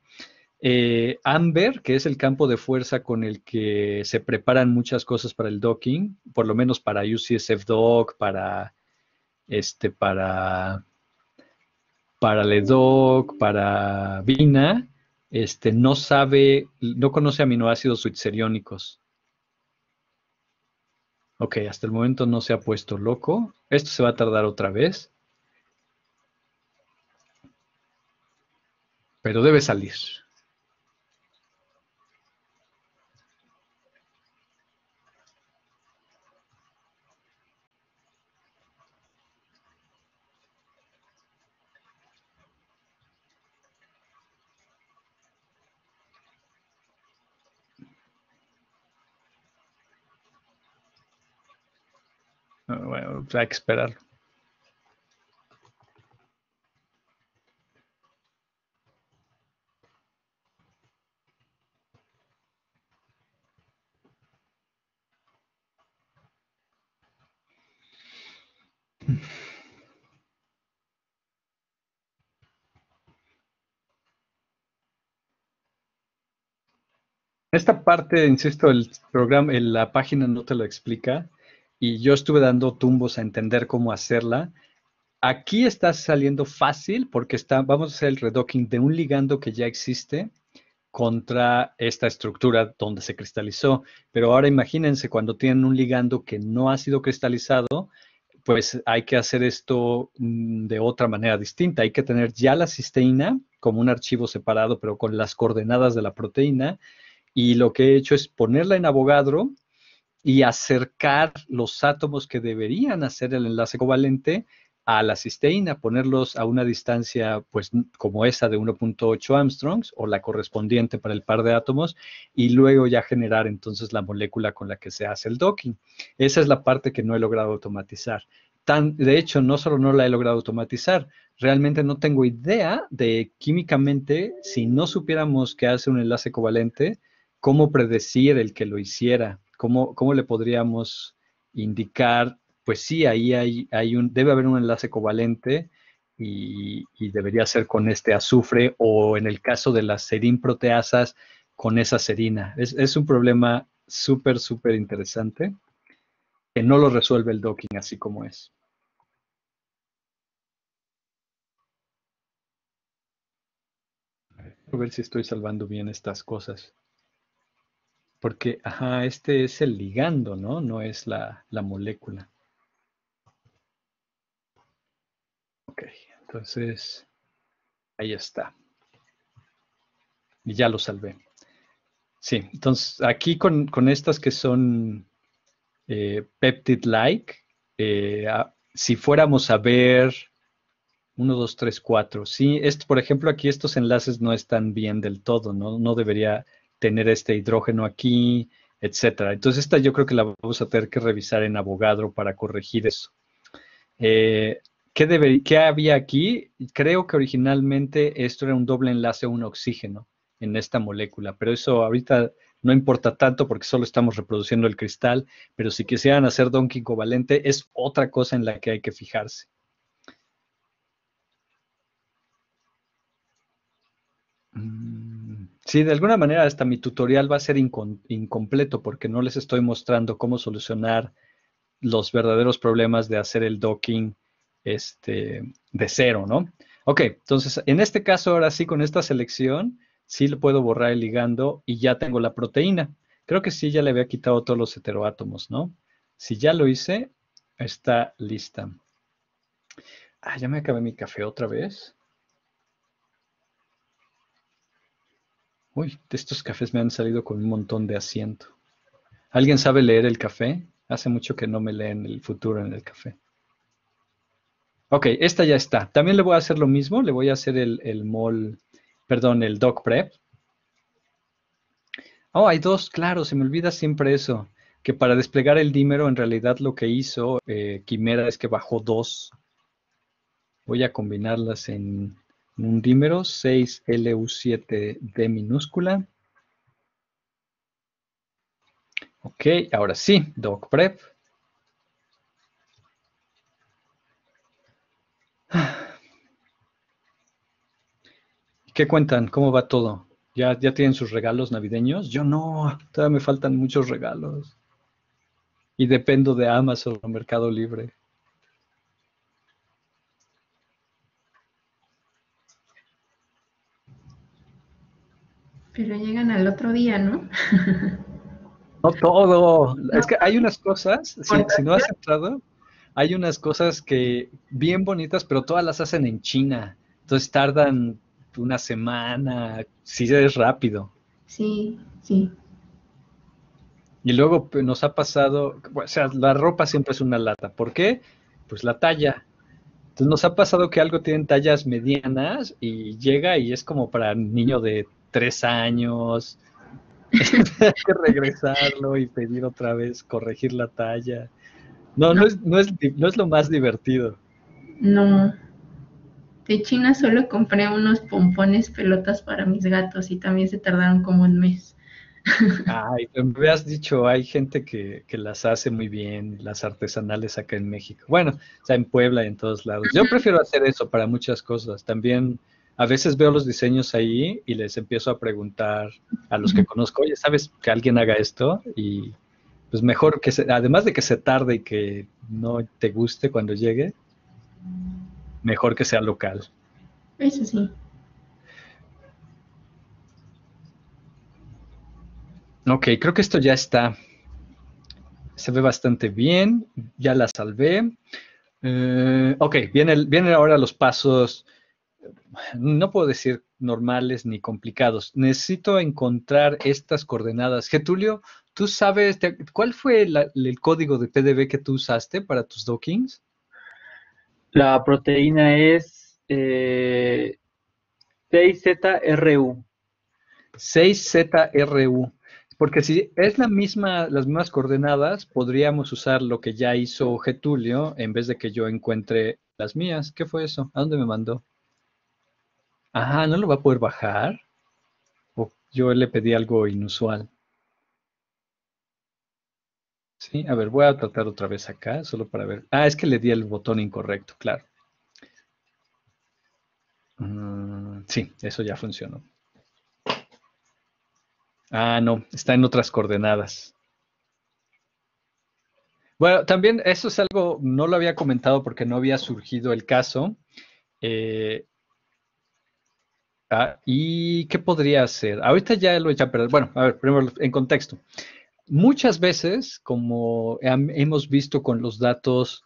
eh, Amber, que es el campo de fuerza con el que se preparan muchas cosas para el docking, por lo menos para UCSF Doc, para este, para para LEDOC, para Vina, este, no sabe, no conoce aminoácidos suitseriónicos. Ok, hasta el momento no se ha puesto loco. Esto se va a tardar otra vez. Pero debe salir. Bueno, pues hay que esperarlo. Esta parte, insisto, el programa, la página no te lo explica, y yo estuve dando tumbos a entender cómo hacerla. Aquí está saliendo fácil porque está, vamos a hacer el redocking de un ligando que ya existe contra esta estructura donde se cristalizó. Pero ahora imagínense cuando tienen un ligando que no ha sido cristalizado, pues hay que hacer esto mm, de otra manera distinta. Hay que tener ya la cisteína como un archivo separado, pero con las coordenadas de la proteína y lo que he hecho es ponerla en Avogadro y acercar los átomos que deberían hacer el enlace covalente a la cisteína, ponerlos a una distancia pues como esa de 1.8 Armstrongs o la correspondiente para el par de átomos y luego ya generar entonces la molécula con la que se hace el docking. Esa es la parte que no he logrado automatizar. Tan, de hecho, no solo no la he logrado automatizar, realmente no tengo idea de químicamente, si no supiéramos que hace un enlace covalente, cómo predecir el que lo hiciera, cómo, cómo le podríamos indicar, pues sí, ahí hay, hay un, debe haber un enlace covalente y, debería ser con este azufre o en el caso de las proteasas con esa serina. Es, es un problema súper, súper interesante que no lo resuelve el docking así como es. A ver si estoy salvando bien estas cosas. Porque, ajá, este es el ligando, ¿no? No es la, molécula. Ok, entonces, ahí está. Y ya lo salvé. Sí, entonces aquí con, estas que son eh, peptide-like, eh, si fuéramos a ver 1, 2, 3, 4, sí, esto, por ejemplo, aquí estos enlaces no están bien del todo, ¿no? No debería tener este hidrógeno aquí, etcétera. Entonces esta yo creo que la vamos a tener que revisar en Avogadro para corregir eso. Eh, ¿qué, había aquí? Creo que originalmente esto era un doble enlace a un oxígeno en esta molécula, pero eso ahorita no importa tanto porque solo estamos reproduciendo el cristal, pero si quisieran hacer Donkey covalente es otra cosa en la que hay que fijarse. Mm. Sí, de alguna manera hasta mi tutorial va a ser incompleto porque no les estoy mostrando cómo solucionar los verdaderos problemas de hacer el docking este, de cero, ¿no? Ok, entonces en este caso ahora sí con esta selección sí le puedo borrar el ligando y ya tengo la proteína. Creo que sí ya le había quitado todos los heteroátomos, ¿no? Si ya lo hice, está lista. Ah, ya me acabé mi café otra vez. Uy, de estos cafés me han salido con un montón de asiento. ¿Alguien sabe leer el café? Hace mucho que no me leen el futuro en el café. Ok, esta ya está. También le voy a hacer lo mismo. Le voy a hacer el, el mol, perdón, el doc prep. Oh, hay dos, claro, se me olvida siempre eso. Que para desplegar el dímero, en realidad lo que hizo eh, Quimera es que bajó dos. Voy a combinarlas en un dímero 6LU7D minúscula. Ok, ahora sí, doc prep. ¿Qué cuentan? ¿Cómo va todo? ¿Ya, ¿Ya tienen sus regalos navideños? Yo no, todavía me faltan muchos regalos. Y dependo de Amazon o Mercado Libre. Pero llegan al otro día, ¿no? no todo. Es que hay unas cosas, si, no has entrado, hay unas cosas que bien bonitas, pero todas las hacen en China. Entonces tardan una semana, si es rápido. Sí, sí. Y luego pues, nos ha pasado, o sea, la ropa siempre es una lata. ¿Por qué? Pues la talla. Entonces nos ha pasado que algo tiene tallas medianas y llega y es como para niño de tres años. Que regresarlo y pedir otra vez, corregir la talla. No, no, es, no, es, no es lo más divertido. No. De China solo compré unos pompones pelotas para mis gatos y también se tardaron como un mes. Ay, me has dicho, hay gente que, que, las hace muy bien, las artesanales acá en México. Bueno, o sea, en Puebla y en todos lados. Yo prefiero hacer eso para muchas cosas. También a veces veo los diseños ahí y les empiezo a preguntar a los que conozco, oye, ¿sabes que alguien haga esto? Y pues mejor que, se, además de que se tarde y que no te guste cuando llegue, mejor que sea local. Eso sí. Ok, creo que esto ya está. Se ve bastante bien. Ya la salvé. Eh, ok, vienen, vienen ahora los pasos, no puedo decir normales ni complicados. Necesito encontrar estas coordenadas. Getulio, ¿tú sabes cuál fue el código de PDB que tú usaste para tus dockings? La proteína es eh, 6ZRU. 6ZRU. Porque si es la misma, las mismas coordenadas, podríamos usar lo que ya hizo Getulio en vez de que yo encuentre las mías. ¿Qué fue eso? ¿A dónde me mandó? Ajá, ¿no lo va a poder bajar? O yo le pedí algo inusual. Sí, a ver, voy a tratar otra vez acá, solo para ver. Ah, es que le di el botón incorrecto, claro. Mm, sí, eso ya funcionó. Ah, no, está en otras coordenadas. Bueno, también eso es algo, no lo había comentado porque no había surgido el caso. Eh, ah, ¿Y qué podría hacer? Ahorita ya lo he hecho a. Bueno, a ver, primero en contexto. Muchas veces, como hemos visto con los datos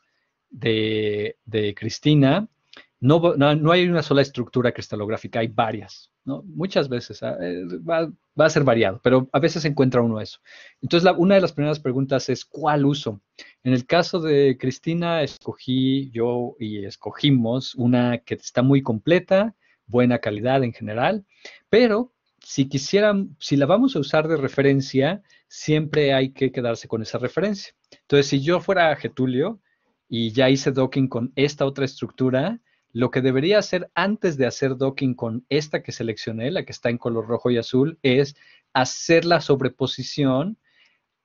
de, Cristina, no, no, hay una sola estructura cristalográfica, hay varias. Muchas veces ah, eh, va, a ser variado, pero a veces encuentra uno eso. Entonces, una de las primeras preguntas es, ¿cuál uso? En el caso de Cristina, escogí yo y escogimos una que está muy completa, buena calidad en general, pero si quisieran, si la vamos a usar de referencia, siempre hay que quedarse con esa referencia. Entonces, si yo fuera Getulio y ya hice docking con esta otra estructura, lo que debería hacer antes de hacer docking con esta que seleccioné, la que está en color rojo y azul, es hacer la sobreposición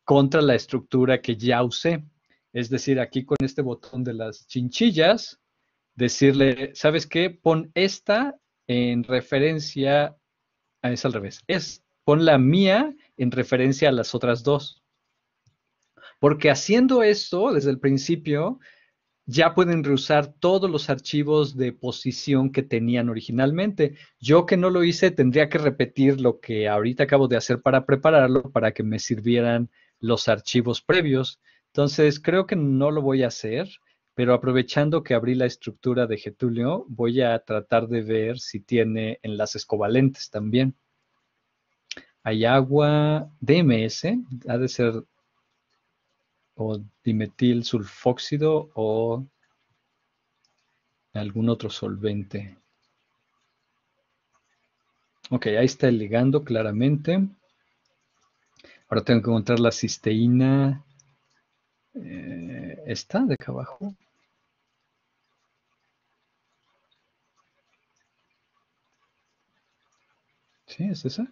contra la estructura que ya usé. Es decir, aquí con este botón de las chinchillas, decirle, ¿sabes qué? Pon esta en referencia, ah, es al revés, es pon la mía en referencia a las otras dos. Porque haciendo esto desde el principio, ya pueden reusar todos los archivos de posición que tenían originalmente. Yo que no lo hice, tendría que repetir lo que ahorita acabo de hacer para prepararlo para que me sirvieran los archivos previos. Entonces, creo que no lo voy a hacer, pero aprovechando que abrí la estructura de Getulio, voy a tratar de ver si tiene enlaces covalentes también. Hay agua DMS, ha de ser o dimetil sulfóxido o algún otro solvente. Ok, ahí está el ligando claramente. Ahora tengo que encontrar la cisteína. Eh, ¿Está de acá abajo? ¿Sí? ¿Es esa?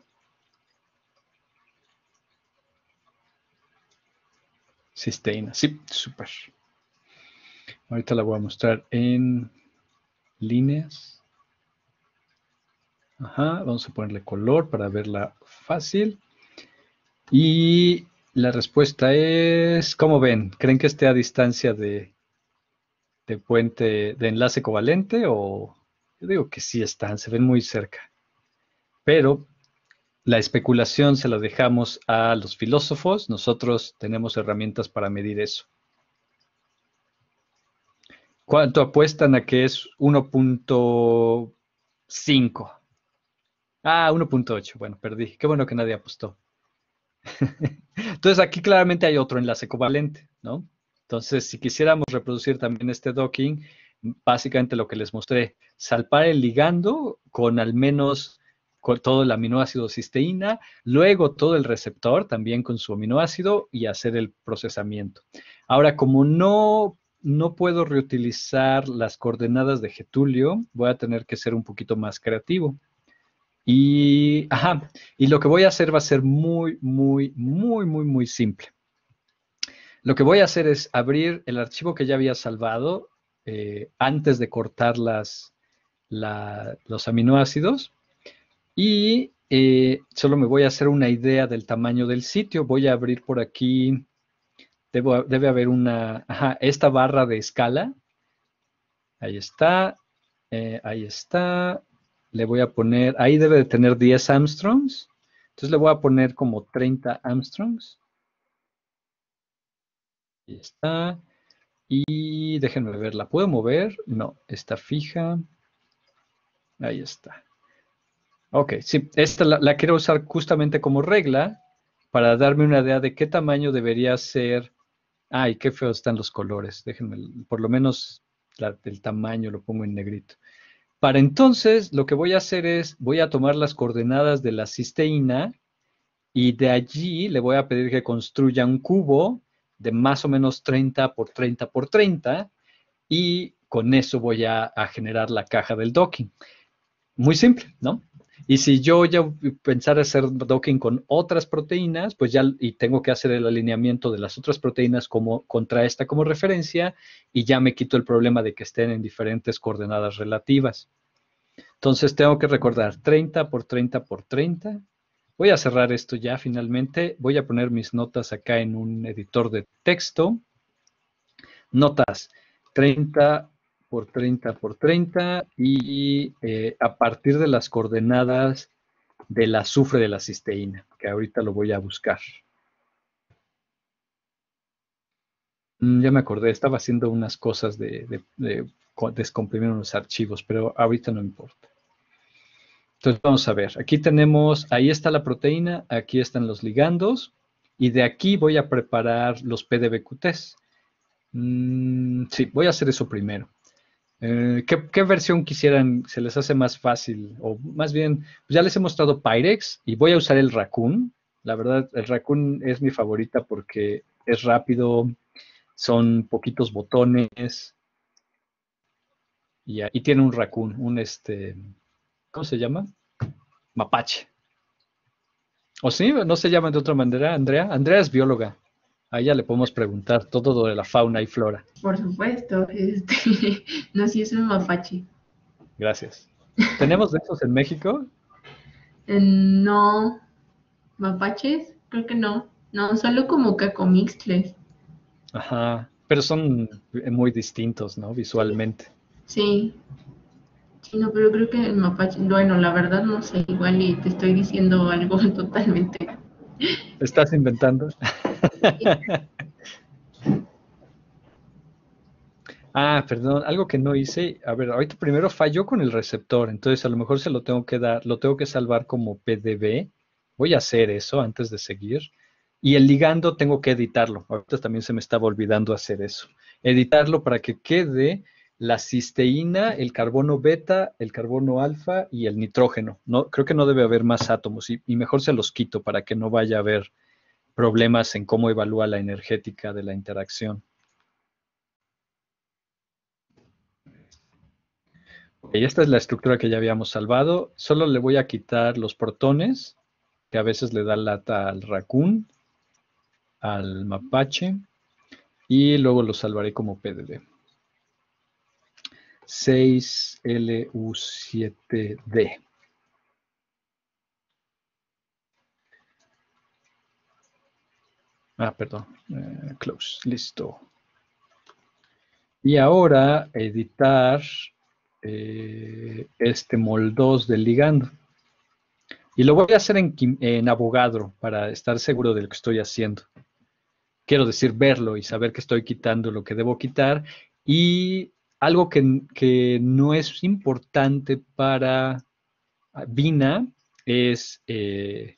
Cisteína, sí, súper. Ahorita la voy a mostrar en líneas. Ajá, vamos a ponerle color para verla fácil. Y la respuesta es, ¿cómo ven? ¿Creen que esté a distancia de, de puente, de enlace covalente? O yo digo que sí están, se ven muy cerca. Pero la especulación se la dejamos a los filósofos, nosotros tenemos herramientas para medir eso. ¿Cuánto apuestan a que es 1.5? Ah, 1.8. Bueno, perdí. Qué bueno que nadie apostó. Entonces aquí claramente hay otro enlace covalente, ¿no? Entonces, si quisiéramos reproducir también este docking, básicamente lo que les mostré, salpar el ligando con al menos todo el aminoácido cisteína, luego todo el receptor también con su aminoácido y hacer el procesamiento. Ahora, como no, no puedo reutilizar las coordenadas de Getulio, voy a tener que ser un poquito más creativo. Y, y lo que voy a hacer va a ser muy, muy, muy, muy, muy simple. Lo que voy a hacer es abrir el archivo que ya había salvado eh, antes de cortar las, los aminoácidos y eh, solo me voy a hacer una idea del tamaño del sitio. Voy a abrir por aquí, debe haber una, ajá, esta barra de escala. Ahí está, eh, ahí está. Le voy a poner, ahí debe de tener 10 Armstrongs. Entonces le voy a poner como 30 Armstrongs. Ahí está. Y déjenme ver, ¿la puedo mover? No, está fija. Ahí está. Ok, sí, esta la, quiero usar justamente como regla para darme una idea de qué tamaño debería ser. Ay, qué feos están los colores. Déjenme, por lo menos el tamaño lo pongo en negrito. Para entonces, lo que voy a hacer es, voy a tomar las coordenadas de la cisteína y de allí le voy a pedir que construya un cubo de más o menos 30 por 30 por 30 y con eso voy a, generar la caja del docking. Muy simple, ¿no? Y si yo ya pensara hacer docking con otras proteínas, pues ya y tengo que hacer el alineamiento de las otras proteínas como contra esta como referencia y ya me quito el problema de que estén en diferentes coordenadas relativas. Entonces tengo que recordar 30 por 30 por 30 Voy a cerrar esto ya finalmente. Voy a poner mis notas acá en un editor de texto. Notas 30 por 30 por 30 y eh, a partir de las coordenadas del azufre de la cisteína, que ahorita lo voy a buscar. Mm, ya me acordé, estaba haciendo unas cosas de, de descomprimir unos archivos, pero ahorita no importa. Entonces vamos a ver, aquí tenemos, ahí está la proteína, aquí están los ligandos y de aquí voy a preparar los PDBQTs. Mm, sí, voy a hacer eso primero. Eh, ¿qué, versión quisieran? ¿Se les hace más fácil? O más bien, pues ya les he mostrado Pyrex y voy a usar el Raccoon. La verdad, el Raccoon es mi favorita porque es rápido, son poquitos botones y, y tiene un Raccoon, un este, ¿Cómo se llama? Mapache. ¿O sí? ¿No se llama de otra manera, Andrea? Andrea es bióloga. A ella le podemos preguntar todo de la fauna y flora. Por supuesto. Este, no, sí es un mapache. Gracias. ¿Tenemos de esos en México? Eh, no. ¿Mapaches? Creo que no. No, solo como cacomixtles. Ajá. Pero son muy distintos, ¿no? Visualmente. Sí. Sí, no, pero creo que el mapache, bueno, la verdad no sé, igual y te estoy diciendo algo totalmente. ¿Estás inventando? ah, perdón, algo que no hice. A ver, ahorita primero falló con el receptor, entonces a lo mejor se lo tengo que dar, lo tengo que salvar como PDB. Voy a hacer eso antes de seguir. Y el ligando tengo que editarlo. Ahorita también se me estaba olvidando hacer eso. Editarlo para que quede la cisteína, el carbono beta, el carbono alfa y el nitrógeno. No, creo que no debe haber más átomos y, mejor se los quito para que no vaya a haber problemas en cómo evalúa la energética de la interacción. Y esta es la estructura que ya habíamos salvado. Solo le voy a quitar los protones, que a veces le da lata al raccoon, al mapache, y luego lo salvaré como PDD. 6LU7D. Ah, perdón. Eh, close. Listo. Y ahora editar eh, este moldos del ligando. Y lo voy a hacer en, en Avogadro para estar seguro de lo que estoy haciendo. Quiero decir, verlo y saber que estoy quitando lo que debo quitar. Y algo que, no es importante para Vina es eh,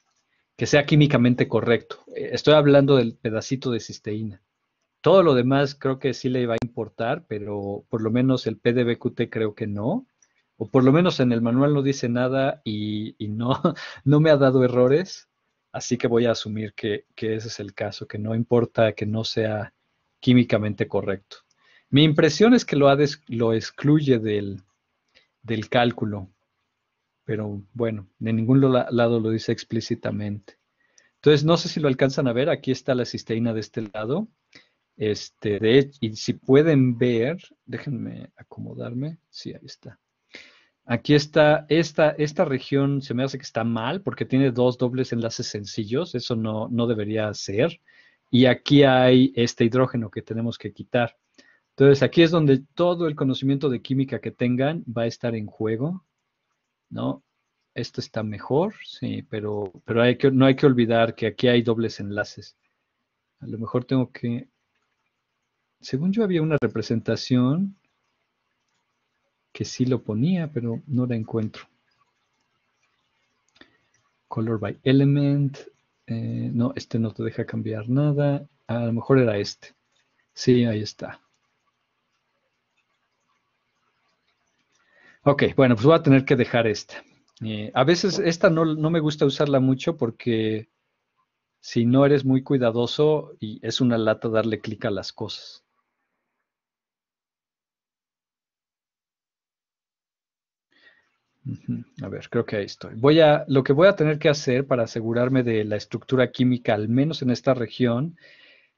que sea químicamente correcto. Estoy hablando del pedacito de cisteína. Todo lo demás creo que sí le va a importar, pero por lo menos el PDBQT creo que no. O por lo menos en el manual no dice nada y, no, no me ha dado errores. Así que voy a asumir que, que ese es el caso, que no importa que no sea químicamente correcto. Mi impresión es que lo, lo excluye del, cálculo. Pero bueno, de ningún lado lo dice explícitamente. Entonces, no sé si lo alcanzan a ver, aquí está la cisteína de este lado. Este, y si pueden ver, déjenme acomodarme. Sí, ahí está. Aquí está, esta, esta región se me hace que está mal porque tiene dos dobles enlaces sencillos, eso no, no debería ser. Y aquí hay este hidrógeno que tenemos que quitar. Entonces aquí es donde todo el conocimiento de química que tengan va a estar en juego, ¿no? Esto está mejor, sí, pero, pero hay que, no hay que olvidar que aquí hay dobles enlaces. A lo mejor tengo que... Según yo había una representación que sí lo ponía, pero no la encuentro. Color by element. Eh, no, este no te deja cambiar nada. A lo mejor era este. Sí, ahí está. Ok, bueno, pues voy a tener que dejar esta. Eh, a veces esta no, no, me gusta usarla mucho porque si no eres muy cuidadoso y es una lata darle clic a las cosas. A ver, creo que ahí estoy. Voy a, lo que voy a tener que hacer para asegurarme de la estructura química, al menos en esta región,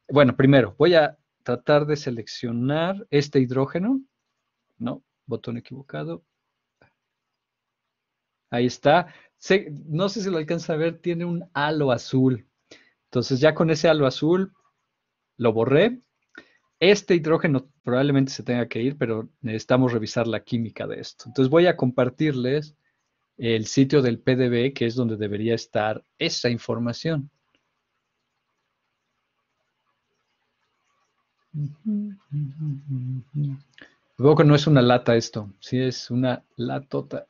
bueno, primero voy a tratar de seleccionar este hidrógeno. No, botón equivocado. Ahí está. no sé si lo alcanza a ver, tiene un halo azul. Entonces ya con ese halo azul lo borré este hidrógeno probablemente se tenga que ir, pero necesitamos revisar la química de esto. Entonces voy a compartirles el sitio del PDB, que es donde debería estar esa información. Luego que no es una lata esto, sí es una latota.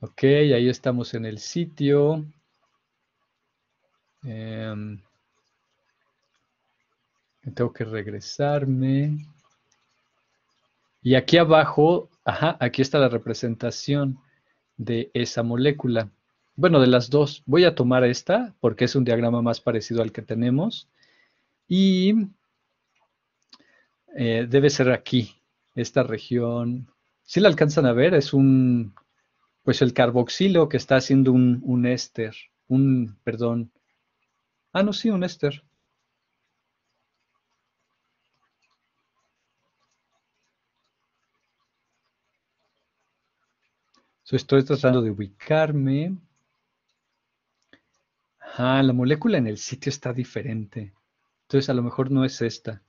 Ok, ahí estamos en el sitio. Em, tengo que regresarme. Y aquí abajo, ajá, aquí está la representación de esa molécula. Bueno, de las dos. Voy a tomar esta porque es un diagrama más parecido al que tenemos. Y eh, debe ser aquí, esta región. Si la alcanzan a ver, es un, pues el carboxilo que está haciendo un, un éster, un, perdón. Ah, no, sí, un éster. estoy tratando de ubicarme. Ah, la molécula en el sitio está diferente. Entonces a lo mejor no es esta.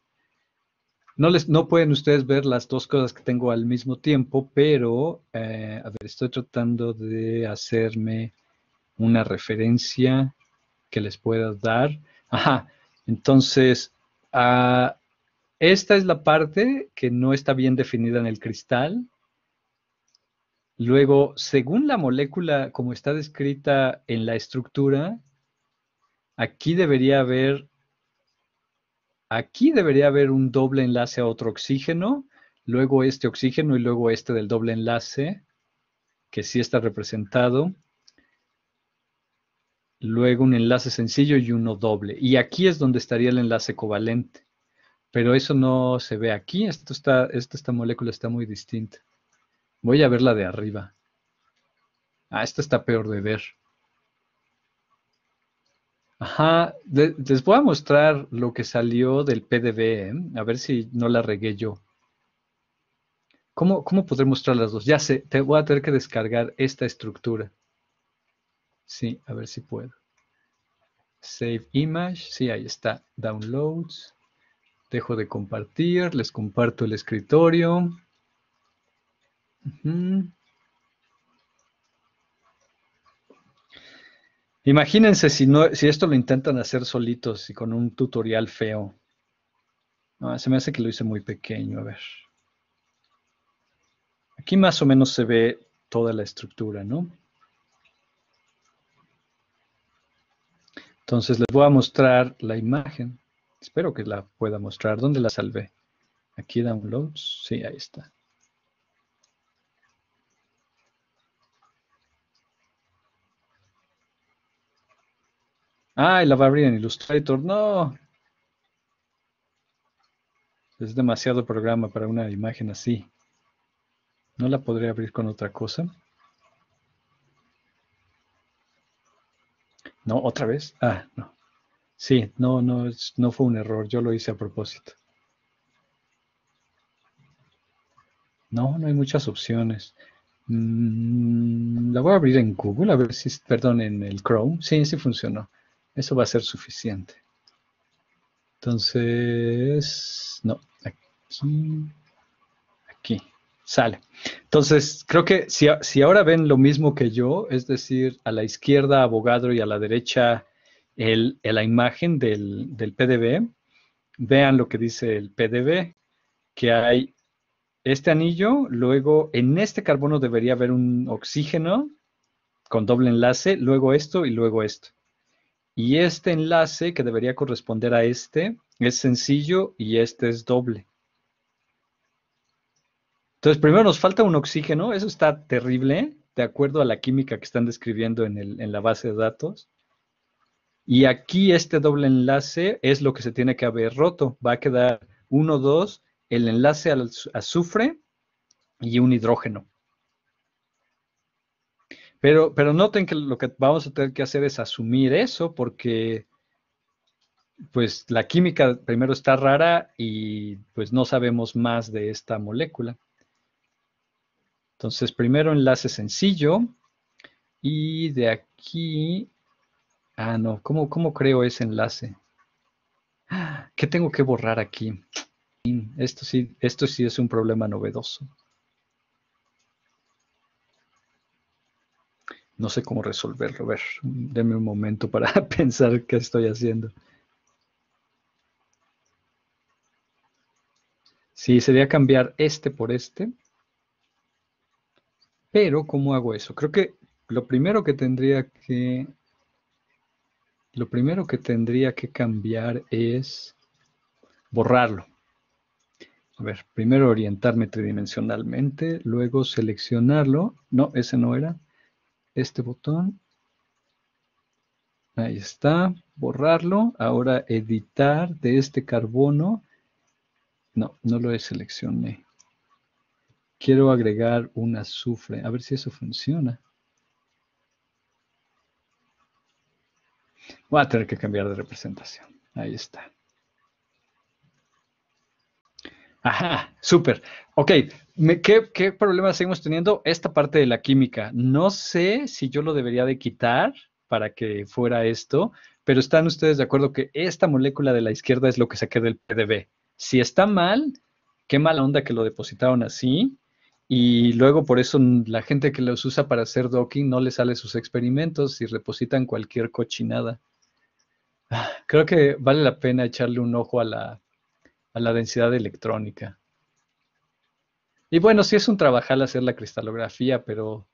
No, les, no pueden ustedes ver las dos cosas que tengo al mismo tiempo, pero, eh, a ver, estoy tratando de hacerme una referencia que les pueda dar. Ajá, entonces, ah, esta es la parte que no está bien definida en el cristal. Luego, según la molécula como está descrita en la estructura, aquí debería haber, aquí debería haber un doble enlace a otro oxígeno, luego este oxígeno y luego este del doble enlace, que sí está representado. Luego un enlace sencillo y uno doble. Y aquí es donde estaría el enlace covalente. Pero eso no se ve aquí. Esto está, esta molécula está muy distinta. Voy a ver la de arriba. Ah, esta está peor de ver. Ajá, les voy a mostrar lo que salió del PDB, ¿eh? a ver si no la regué yo. ¿Cómo, ¿Cómo podré mostrar las dos? Ya sé, te voy a tener que descargar esta estructura. Sí, a ver si puedo. Save image, sí, ahí está. Downloads. Dejo de compartir, les comparto el escritorio. Imagínense si, no, si esto lo intentan hacer solitos y con un tutorial feo. se me hace que lo hice muy pequeño, a ver. Aquí más o menos se ve toda la estructura, ¿no? Entonces les voy a mostrar la imagen. Espero que la pueda mostrar. ¿Dónde la salvé? Aquí downloads. Sí, ahí está. Ah, la va a abrir en Illustrator. No. Es demasiado programa para una imagen así. No la podré abrir con otra cosa. No, otra vez. Ah, no. Sí, no, no, no fue un error. Yo lo hice a propósito. No, no hay muchas opciones. Mm, la voy a abrir en Google, a ver si, perdón, en el Chrome. Sí, sí funcionó. Eso va a ser suficiente. Entonces, no, aquí, aquí, sale. Entonces, creo que si, si, ahora ven lo mismo que yo, es decir, a la izquierda abogado y a la derecha el, la imagen del, del PDB, vean lo que dice el PDB, que hay este anillo, luego en este carbono debería haber un oxígeno con doble enlace, luego esto y luego esto. Y este enlace que debería corresponder a este es sencillo y este es doble. Entonces, primero nos falta un oxígeno, eso está terrible, de acuerdo a la química que están describiendo en, la base de datos. Y aquí este doble enlace es lo que se tiene que haber roto. Va a quedar 1, 2, el enlace al azufre y un hidrógeno. Pero, pero noten que lo que vamos a tener que hacer es asumir eso porque pues la química primero está rara y pues no sabemos más de esta molécula. Entonces, primero enlace sencillo y de aquí, ah, no, ¿cómo, cómo creo ese enlace? ¿Qué tengo que borrar aquí? Esto sí, esto sí es un problema novedoso. No sé cómo resolverlo. A ver, denme un momento para pensar qué estoy haciendo. Sí, sería cambiar este por este. Pero, ¿cómo hago eso? Creo que lo primero que tendría que... Lo primero que tendría que cambiar es borrarlo. A ver, primero orientarme tridimensionalmente, luego seleccionarlo. No, ese no era. Este botón. Ahí está. Borrarlo. Ahora editar de este carbono. No, no lo seleccioné. Quiero agregar un azufre. A ver si eso funciona. Voy a tener que cambiar de representación. Ahí está. Ajá, súper. Ok, ¿qué, ¿qué problemas seguimos teniendo? Esta parte de la química. No sé si yo lo debería de quitar para que fuera esto, pero ¿están ustedes de acuerdo que esta molécula de la izquierda es lo que saqué del PDB? Si está mal, qué mala onda que lo depositaron así, y luego por eso la gente que los usa para hacer docking no le sale sus experimentos y repositan cualquier cochinada. Ah, creo que vale la pena echarle un ojo a la, a la densidad electrónica. Y bueno, sí es un trabajal hacer la cristalografía, pero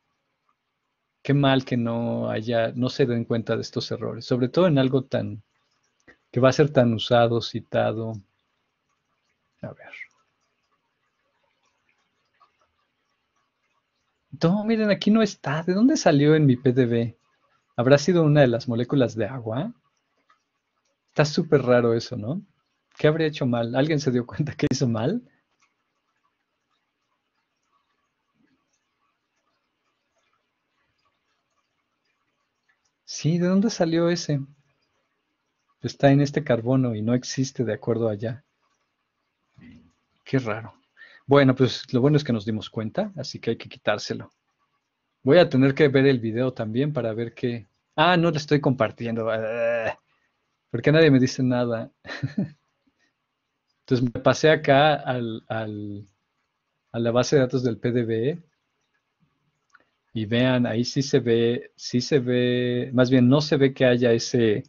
qué mal que no haya, no se den cuenta de estos errores, sobre todo en algo tan, que va a ser tan usado, citado. A ver. No, miren, aquí no está. ¿De dónde salió en mi PDB? ¿Habrá sido una de las moléculas de agua? Está súper raro eso, ¿no? ¿Qué habría hecho mal? ¿Alguien se dio cuenta que hizo mal? Sí, ¿de dónde salió ese? Está en este carbono y no existe de acuerdo allá. Qué raro. Bueno, pues lo bueno es que nos dimos cuenta, así que hay que quitárselo. Voy a tener que ver el video también para ver qué... Ah, no le estoy compartiendo. Ah, porque nadie me dice nada. Entonces me pasé acá al, a la base de datos del PDB y vean, ahí sí se ve, sí se ve, más bien no se ve que haya ese,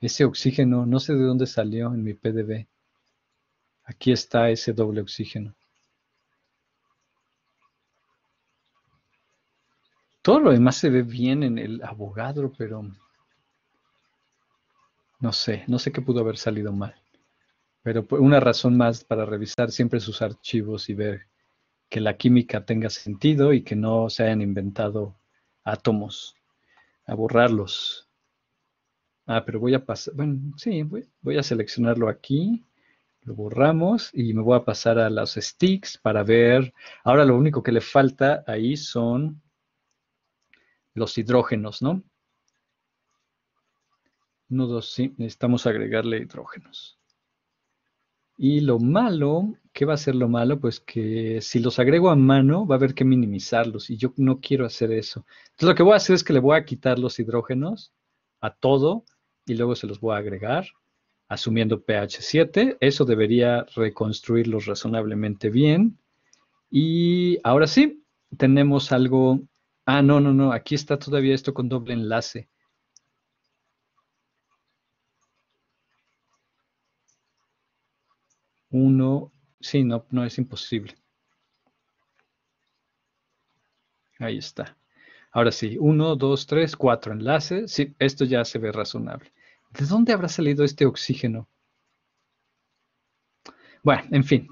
ese oxígeno, no sé de dónde salió en mi PDB. Aquí está ese doble oxígeno. Todo lo demás se ve bien en el abogado, pero no sé, no sé qué pudo haber salido mal. Pero una razón más para revisar siempre sus archivos y ver que la química tenga sentido y que no se hayan inventado átomos, a borrarlos. Ah, pero voy a pasar, bueno, sí, voy, voy, a seleccionarlo aquí, lo borramos y me voy a pasar a los sticks para ver. Ahora lo único que le falta ahí son los hidrógenos, ¿no? 1, 2, sí, necesitamos agregarle hidrógenos. Y lo malo, ¿qué va a ser lo malo? Pues que si los agrego a mano, va a haber que minimizarlos y yo no quiero hacer eso. Entonces lo que voy a hacer es que le voy a quitar los hidrógenos a todo y luego se los voy a agregar, asumiendo pH 7. Eso debería reconstruirlos razonablemente bien. Y ahora sí, tenemos algo... Ah, no, no, no, aquí está todavía esto con doble enlace. Uno, sí, no, no es imposible. Ahí está. Ahora sí, uno, dos, tres, cuatro enlaces. Sí, esto ya se ve razonable. ¿De dónde habrá salido este oxígeno? Bueno, en fin.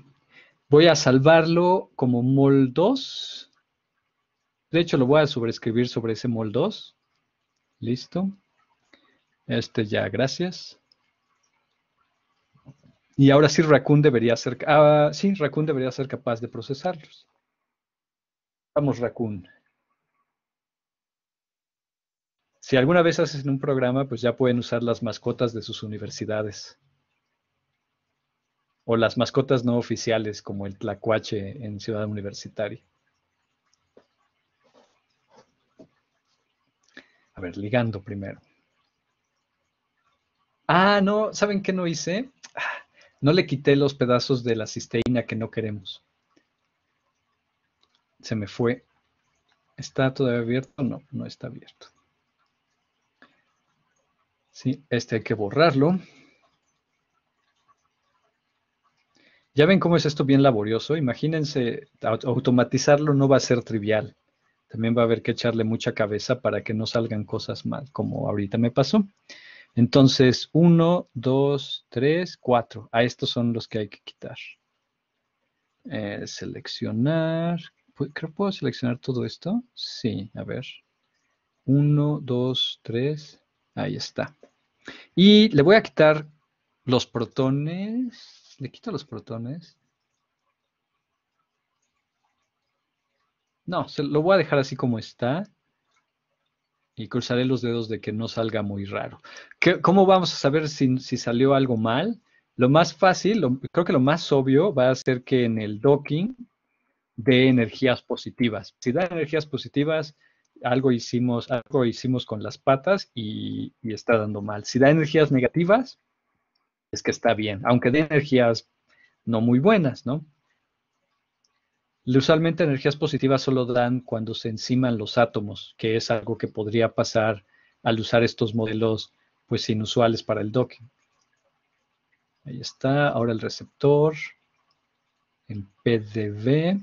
Voy a salvarlo como mol 2. De hecho, lo voy a sobreescribir sobre ese mol 2. Listo. Este ya, gracias. Y ahora sí Raccoon debería ser, ah, sí, Raccoon debería ser capaz de procesarlos. Vamos, Raccoon. Si alguna vez haces un programa, pues ya pueden usar las mascotas de sus universidades. O las mascotas no oficiales, como el tlacuache en Ciudad Universitaria. A ver, ligando primero. Ah, no, ¿saben qué no hice? No le quité los pedazos de la cisteína que no queremos. Se me fue. ¿Está todavía abierto? No, no está abierto. Sí, este hay que borrarlo. Ya ven cómo es esto bien laborioso. Imagínense, automatizarlo no va a ser trivial. También va a haber que echarle mucha cabeza para que no salgan cosas mal, como ahorita me pasó. Entonces, 1, 2, 3, 4. A estos son los que hay que quitar. Eh, seleccionar. Creo que puedo seleccionar todo esto. Sí, a ver. 1, 2, 3. Ahí está. Y le voy a quitar los protones. ¿Le quito los protones? No, se lo voy a dejar así como está y cruzaré los dedos de que no salga muy raro. ¿Cómo vamos a saber si, salió algo mal? Lo más fácil, creo que lo más obvio va a ser que en el docking dé energías positivas. Si da energías positivas, algo hicimos, algo hicimos con las patas y, y está dando mal. Si da energías negativas, es que está bien, aunque dé energías no muy buenas, ¿no? Usualmente energías positivas solo dan cuando se enciman los átomos, que es algo que podría pasar al usar estos modelos pues inusuales para el docking. Ahí está, ahora el receptor, el PDV.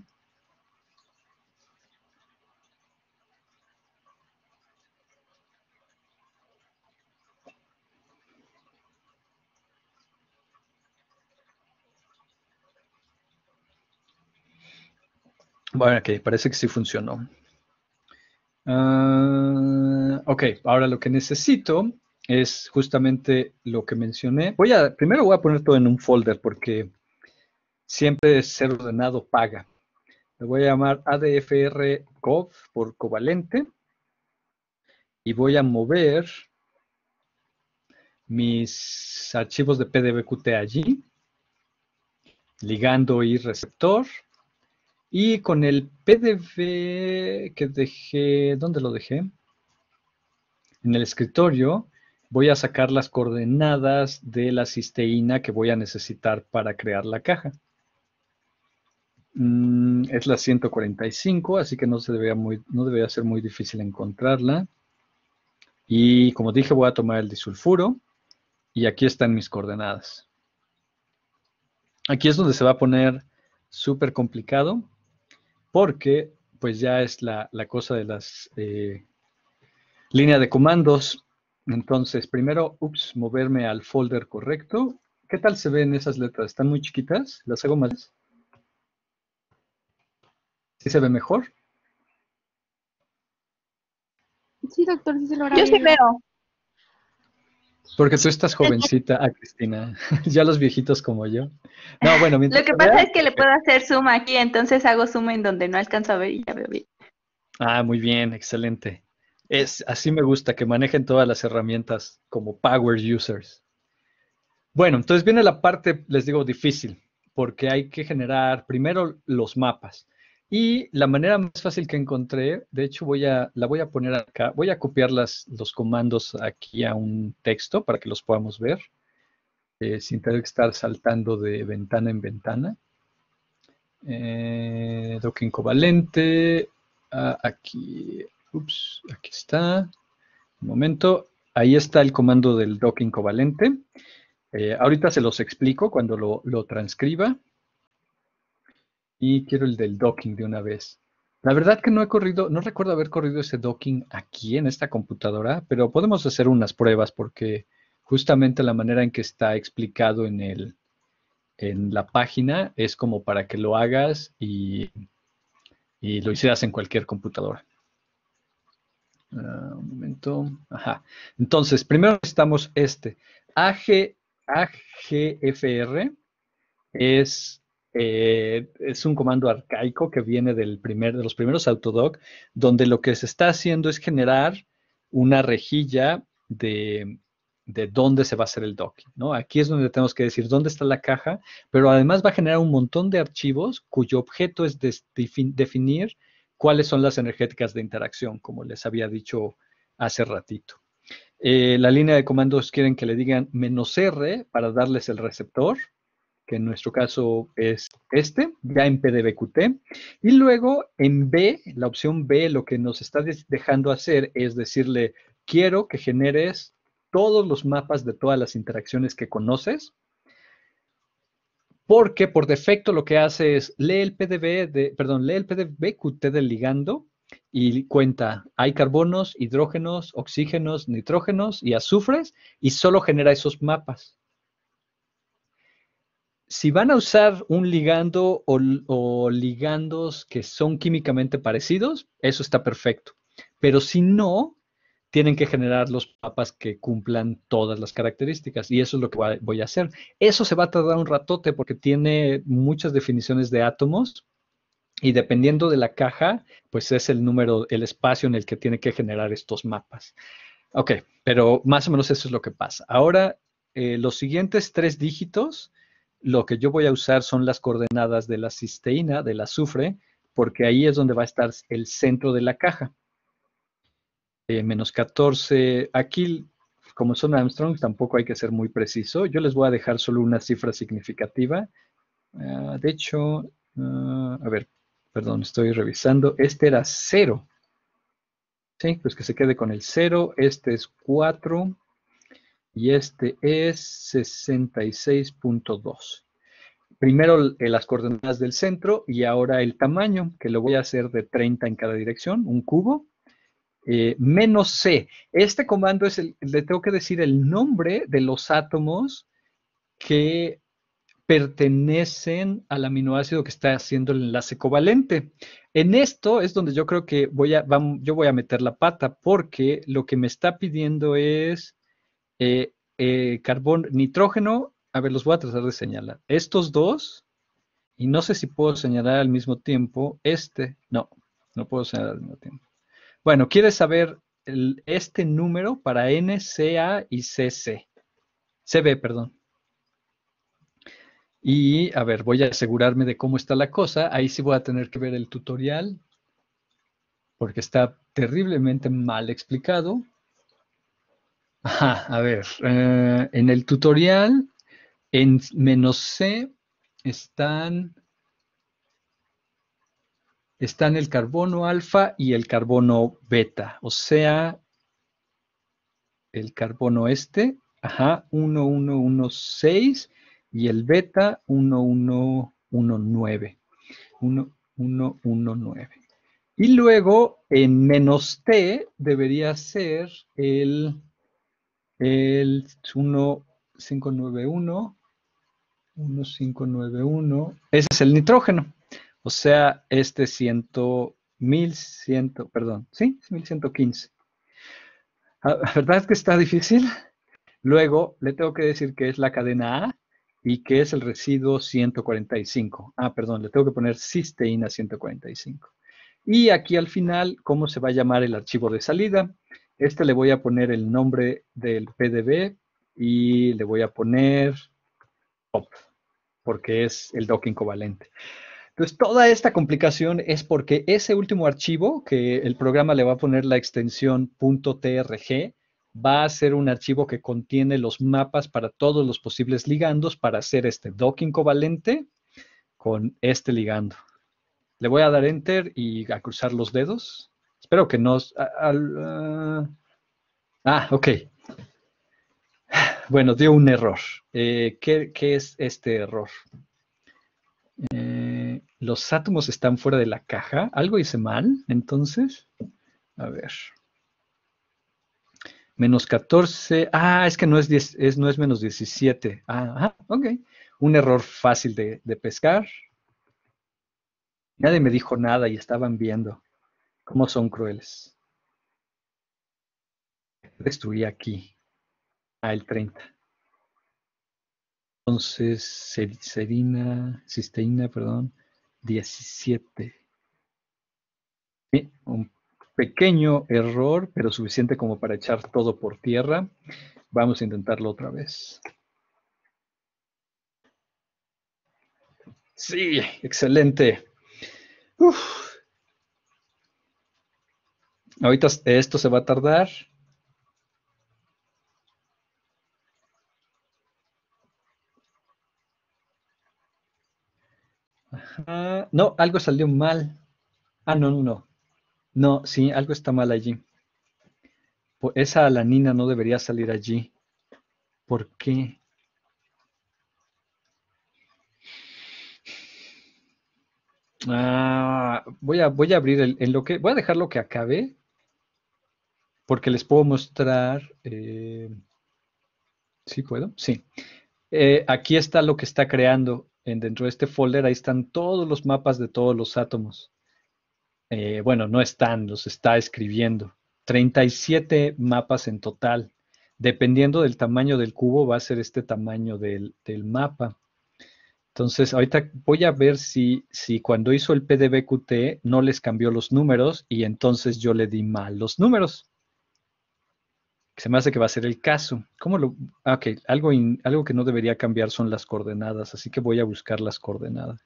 Bueno, ok, parece que sí funcionó. Ah, ok, ahora lo que necesito es justamente lo que mencioné. Voy a, primero voy a poner todo en un folder porque siempre ser ordenado paga. Le voy a llamar ADFR Cov por covalente y voy a mover mis archivos de PDBQT allí, ligando y receptor. Y con el PDV que dejé, ¿dónde lo dejé? En el escritorio voy a sacar las coordenadas de la cisteína que voy a necesitar para crear la caja. Mm, es la 145, así que no, se no debería ser muy difícil encontrarla. Y como dije, voy a tomar el disulfuro y aquí están mis coordenadas. Aquí es donde se va a poner súper complicado porque pues ya es la, cosa de las eh, líneas de comandos. Entonces, primero, ups, moverme al folder correcto. ¿Qué tal se ven esas letras? ¿Están muy chiquitas? ¿Las hago más? ¿Sí se ve mejor? Sí, doctor, sí se lo Yo sí veo. Porque tú estás jovencita, ah, Cristina. ya los viejitos como yo. No, bueno, Lo que pasa es que le puedo hacer zoom aquí, entonces hago zoom en donde no alcanzo a ver y ya veo bien. Ah, muy bien, excelente. Es, así me gusta que manejen todas las herramientas como power users. Bueno, entonces viene la parte, les digo, difícil, porque hay que generar primero los mapas. Y la manera más fácil que encontré, de hecho voy a, la voy a poner acá, voy a copiar las, los comandos aquí a un texto para que los podamos ver, eh, sin tener que estar saltando de ventana en ventana. Eh, docking covalente, ah, aquí, ups, aquí está, un momento, ahí está el comando del docking covalente. Eh, ahorita se los explico cuando lo, lo transcriba y quiero el del docking de una vez. La verdad que no he corrido, no recuerdo haber corrido ese docking aquí en esta computadora, pero podemos hacer unas pruebas porque justamente la manera en que está explicado en, el, en la página es como para que lo hagas y, y lo hicieras en cualquier computadora. Ah, un momento. Ajá. Entonces, primero necesitamos este. AG, AGFR es eh, es un comando arcaico que viene del primer, de los primeros Autodoc, donde lo que se está haciendo es generar una rejilla de, dónde se va a hacer el docking. ¿no? Aquí es donde tenemos que decir dónde está la caja, pero además va a generar un montón de archivos cuyo objeto es definir cuáles son las energéticas de interacción, como les había dicho hace ratito. Eh, la línea de comandos quieren que le digan menos R para darles el receptor, que en nuestro caso es este, ya en PDBQT. Y luego en B, la opción B, lo que nos está dejando hacer es decirle, quiero que generes todos los mapas de todas las interacciones que conoces, porque por defecto lo que hace es lee el PDB, de, perdón, lee el PDBQT del ligando y cuenta, hay carbonos, hidrógenos, oxígenos, nitrógenos y azufres, y solo genera esos mapas si van a usar un ligando o, ligandos que son químicamente parecidos, eso está perfecto. Pero si no, tienen que generar los mapas que cumplan todas las características. Y eso es lo que voy a hacer. Eso se va a tardar un ratote porque tiene muchas definiciones de átomos. Y dependiendo de la caja, pues es el número, el espacio en el que tiene que generar estos mapas. Ok, pero más o menos eso es lo que pasa. Ahora, eh, los siguientes tres dígitos lo que yo voy a usar son las coordenadas de la cisteína, del azufre, porque ahí es donde va a estar el centro de la caja. Eh, menos 14, aquí como son Armstrong tampoco hay que ser muy preciso. Yo les voy a dejar solo una cifra significativa. Ah, de hecho, ah, a ver, perdón, estoy revisando. Este era 0. Sí, pues que se quede con el 0. Este es 4 y este es 66.2. Primero eh, las coordenadas del centro y ahora el tamaño, que lo voy a hacer de 30 en cada dirección, un cubo. Eh, menos C. Este comando es el, le tengo que decir el nombre de los átomos que pertenecen al aminoácido que está haciendo el enlace covalente. En esto es donde yo creo que voy a, yo voy a meter la pata porque lo que me está pidiendo es eh, eh, carbón, nitrógeno, a ver, los voy a tratar de señalar. Estos dos, y no sé si puedo señalar al mismo tiempo, este, no, no puedo señalar al mismo tiempo. Bueno, ¿quieres saber este número para N, CA y CC? CB, perdón. Y a ver, voy a asegurarme de cómo está la cosa. Ahí sí voy a tener que ver el tutorial, porque está terriblemente mal explicado a ver, eh, en el tutorial, en menos C están, están el carbono alfa y el carbono beta, o sea, el carbono este, ajá, 1116 y el beta 1119, 1119. Y luego en menos T debería ser el el 1591, 1591, ese es el nitrógeno. O sea, este 100, 1100, perdón, sí, 1115. Ah, ¿Verdad que está difícil? Luego le tengo que decir que es la cadena A y que es el residuo 145. Ah, perdón, le tengo que poner cisteína 145. Y aquí al final, ¿cómo se va a llamar el archivo de salida? Este le voy a poner el nombre del PDB y le voy a poner top, porque es el docking covalente. Entonces, toda esta complicación es porque ese último archivo, que el programa le va a poner la extensión .trg, va a ser un archivo que contiene los mapas para todos los posibles ligandos para hacer este docking covalente con este ligando. Le voy a dar enter y a cruzar los dedos. Espero que no... ah, ah ok. Bueno, dio un error. Eh, ¿qué, es este error? Eh, los átomos están fuera de la caja. ¿Algo hice mal? Entonces, a ver. Menos 14. Ah, es que no es, 10, es, no es menos 17. Ah, ok. Un error fácil de, de pescar. Nadie me dijo nada y estaban viendo cómo son crueles. Destruí aquí. Ah, el 30. Entonces, serina, cisteína, perdón, 17. Sí, un pequeño error, pero suficiente como para echar todo por tierra. Vamos a intentarlo otra vez. Sí, excelente. Ahorita esto se va a tardar. No, algo salió mal. Ah, no, no, no. No, sí, algo está mal allí. Esa alanina no debería salir allí. ¿Por qué? Ah, voy, a, voy a abrir el, en lo que. Voy a dejarlo que acabe. Porque les puedo mostrar. Eh, ¿Sí puedo? Sí. Eh, aquí está lo que está creando. En, dentro de este folder, ahí están todos los mapas de todos los átomos. Eh, bueno, no están, los está escribiendo. 37 mapas en total. Dependiendo del tamaño del cubo, va a ser este tamaño del, del mapa. Entonces, ahorita voy a ver si, si cuando hizo el PDBQT no les cambió los números y entonces yo le di mal los números. Se me hace que va a ser el caso. ¿Cómo lo...? Ah, ok, algo, algo que no debería cambiar son las coordenadas, así que voy a buscar las coordenadas.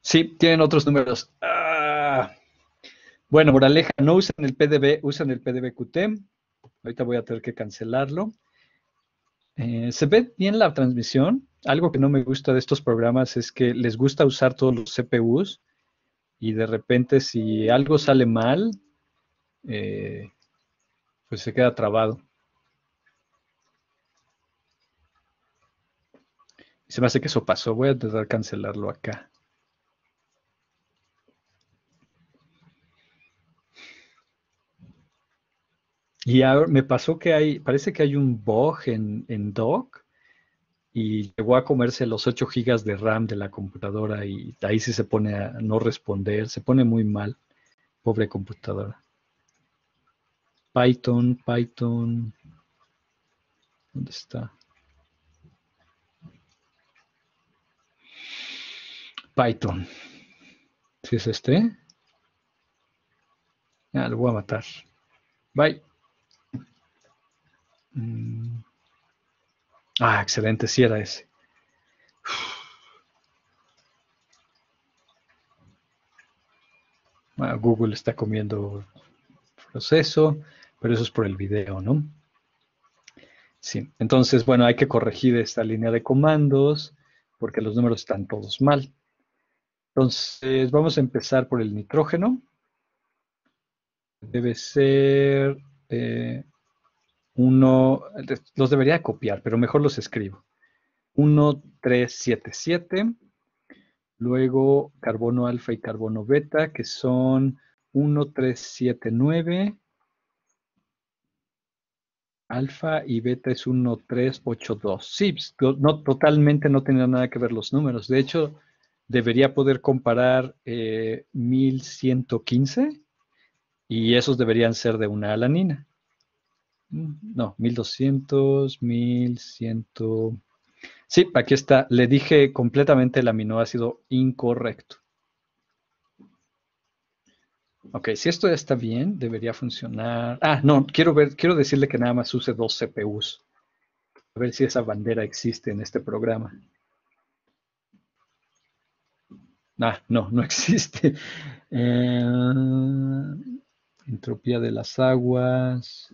Sí, tienen otros números. Ah. Bueno, moraleja, no usan el PDB, usan el PDBQT. Ahorita voy a tener que cancelarlo. Eh, ¿Se ve bien la transmisión? Algo que no me gusta de estos programas es que les gusta usar todos los CPUs y de repente si algo sale mal, eh, pues se queda trabado. Se me hace que eso pasó. Voy a intentar cancelarlo acá. Y ahora me pasó que hay, parece que hay un bug en, en Doc y llegó a comerse los 8 gigas de RAM de la computadora y ahí sí se pone a no responder, se pone muy mal, pobre computadora. Python, Python, ¿dónde está? Python. ¿Si es este? Ah, lo voy a matar. Bye. Mm. Ah, excelente, sí era ese. Google está comiendo proceso, pero eso es por el video, ¿no? Sí, entonces, bueno, hay que corregir esta línea de comandos porque los números están todos mal. Entonces, vamos a empezar por el nitrógeno. Debe ser eh, uno, los debería copiar, pero mejor los escribo. 1, 3, 7, 7. Luego carbono alfa y carbono beta, que son 1, 3, 7, 9. Alfa y beta es 1, 3, 8, 2. Sí, pues, no, totalmente no tenía nada que ver los números. De hecho, debería poder comparar eh, 1115 y esos deberían ser de una alanina. No, 1200, 1100. Sí, aquí está. Le dije completamente el aminoácido incorrecto. Ok, si esto ya está bien, debería funcionar. Ah, no, quiero ver, quiero decirle que nada más use dos CPUs. A ver si esa bandera existe en este programa. Ah, no, no existe. Eh, entropía de las aguas.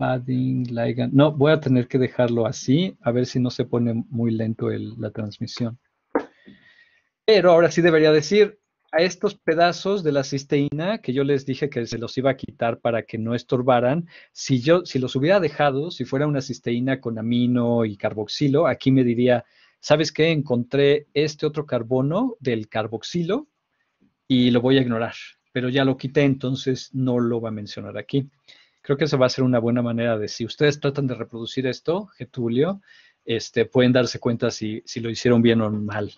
Padding, ligand. No, voy a tener que dejarlo así, a ver si no se pone muy lento la transmisión. Pero ahora sí debería decir, a estos pedazos de la cisteína que yo les dije que se los iba a quitar para que no estorbaran, si yo si los hubiera dejado, si fuera una cisteína con amino y carboxilo, aquí me diría, ¿sabes qué? Encontré este otro carbono del carboxilo y lo voy a ignorar, pero ya lo quité, entonces no lo va a mencionar aquí. Creo que esa va a ser una buena manera de, si ustedes tratan de reproducir esto, Getulio, este, pueden darse cuenta si, si lo hicieron bien o mal.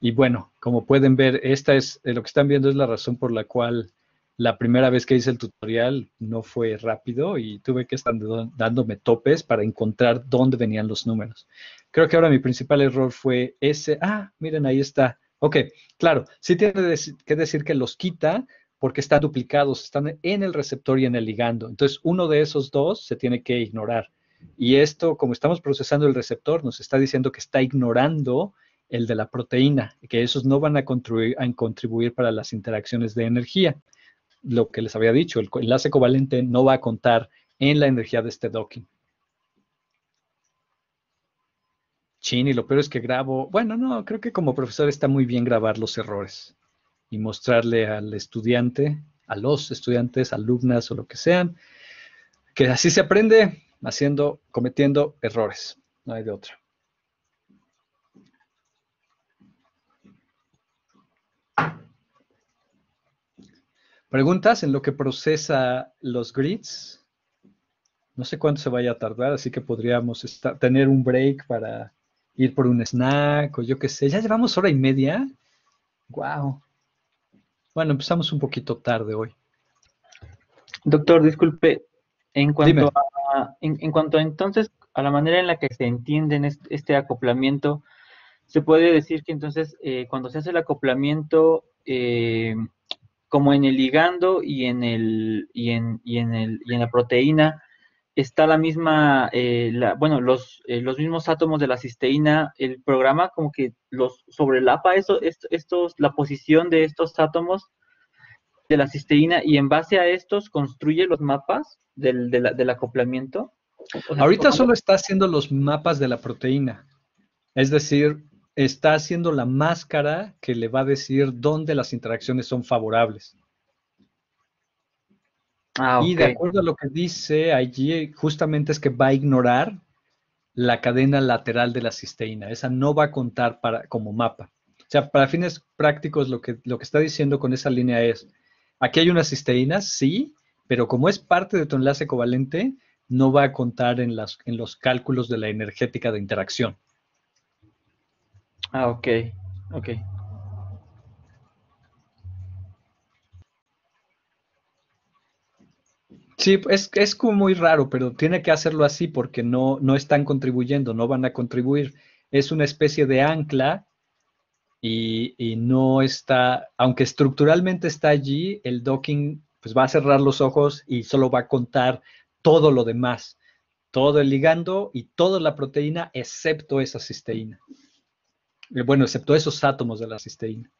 Y bueno, como pueden ver, esta es, eh, lo que están viendo es la razón por la cual la primera vez que hice el tutorial no fue rápido y tuve que estar dándome topes para encontrar dónde venían los números. Creo que ahora mi principal error fue ese. Ah, miren, ahí está. Ok, claro, sí tiene que decir que los quita porque están duplicados, están en el receptor y en el ligando. Entonces, uno de esos dos se tiene que ignorar. Y esto, como estamos procesando el receptor, nos está diciendo que está ignorando el de la proteína, que esos no van a contribuir, a contribuir para las interacciones de energía. Lo que les había dicho, el enlace covalente no va a contar en la energía de este docking. Chin, y lo peor es que grabo, bueno, no, creo que como profesor está muy bien grabar los errores y mostrarle al estudiante, a los estudiantes, alumnas o lo que sean, que así se aprende haciendo, cometiendo errores, no hay de otra. Preguntas en lo que procesa los grids. No sé cuánto se vaya a tardar, así que podríamos tener un break para ir por un snack o yo qué sé. Ya llevamos hora y media. Wow. Bueno, empezamos un poquito tarde hoy. Doctor, disculpe, en cuanto, a, en, cuanto entonces a la manera en la que se entiende este, acoplamiento, se puede decir que entonces eh, cuando se hace el acoplamiento, eh, como en el ligando y en el y en, y en el y en la proteína está la misma eh, bueno los, eh, los mismos átomos de la cisteína el programa como que los sobrelapa eso estos la posición de estos átomos de la cisteína y en base a estos construye los mapas del, del acoplamiento. Ahorita solo está haciendo los mapas de la proteína. Es decir está haciendo la máscara que le va a decir dónde las interacciones son favorables. Ah, y de acuerdo a lo que dice allí, justamente es que va a ignorar la cadena lateral de la cisteína. Esa no va a contar para, como mapa. O sea, para fines prácticos, lo que, lo que está diciendo con esa línea es, aquí hay una cisteína, sí, pero como es parte de tu enlace covalente, no va a contar en, las, en los cálculos de la energética de interacción. Ah, ok, ok. Sí, es, es como muy raro, pero tiene que hacerlo así porque no, no están contribuyendo, no van a contribuir. Es una especie de ancla y, y, no está, aunque estructuralmente está allí, el docking pues va a cerrar los ojos y solo va a contar todo lo demás, todo el ligando y toda la proteína excepto esa cisteína. Eh, bueno, excepto esos átomos de la cisteína.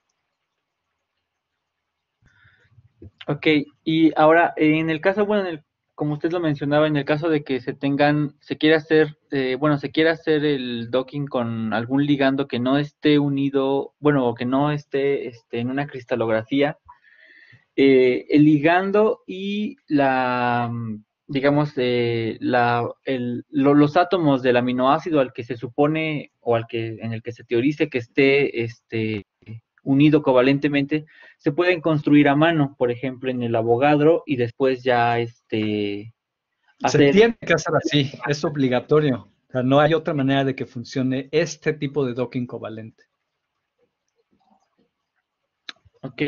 Ok, y ahora en el caso, bueno, como usted lo mencionaba, en el caso de que se tengan, se quiera hacer, eh, bueno, se quiera hacer el docking con algún ligando que no esté unido, bueno, o que no esté este, en una cristalografía, eh, el ligando y la, digamos, eh, la, los átomos del aminoácido al que se supone o al que en el que se teorice que esté este, unido covalentemente, se pueden construir a mano, por ejemplo, en el abogadro y después ya este Se tiene que hacer así, es obligatorio. no hay otra manera de que funcione este tipo de docking covalente. Ok.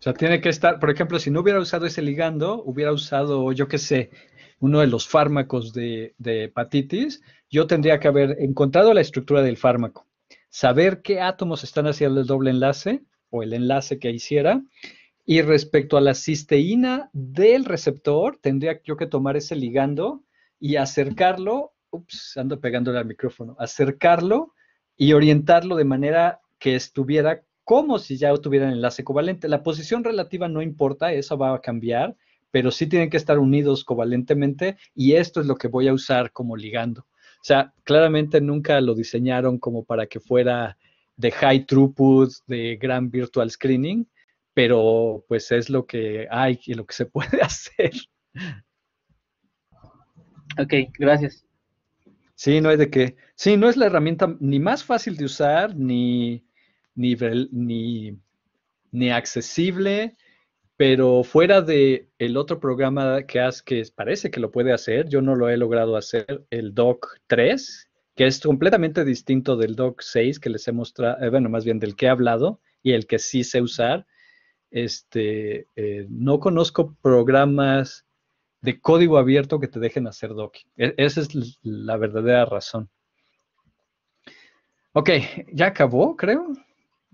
sea, tiene que estar, por ejemplo, si no hubiera usado ese ligando, hubiera usado, yo qué sé, uno de los fármacos de, de hepatitis, yo tendría que haber encontrado la estructura del fármaco, saber qué átomos están haciendo el doble enlace o el enlace que hiciera, y respecto a la cisteína del receptor, tendría yo que tomar ese ligando y acercarlo, ups, ando pegándole al micrófono, acercarlo y orientarlo de manera que estuviera como si ya tuviera enlace covalente. La posición relativa no importa, eso va a cambiar, pero sí tienen que estar unidos covalentemente y esto es lo que voy a usar como ligando. O sea, claramente nunca lo diseñaron como para que fuera de high throughput, de gran virtual screening, pero pues es lo que hay y lo que se puede hacer. Ok, gracias. Sí, no es de que, sí, no es la herramienta ni más fácil de usar, ni, ni, ni, ni accesible, pero fuera de el otro programa que, hace, que parece que lo puede hacer, yo no lo he logrado hacer, el Doc 3, que es completamente distinto del Doc 6 que les he mostrado, eh, bueno, más bien del que he hablado y el que sí sé usar. Este, eh, no conozco programas de código abierto que te dejen hacer docking. E, esa es la verdadera razón. Ok, ya acabó, creo.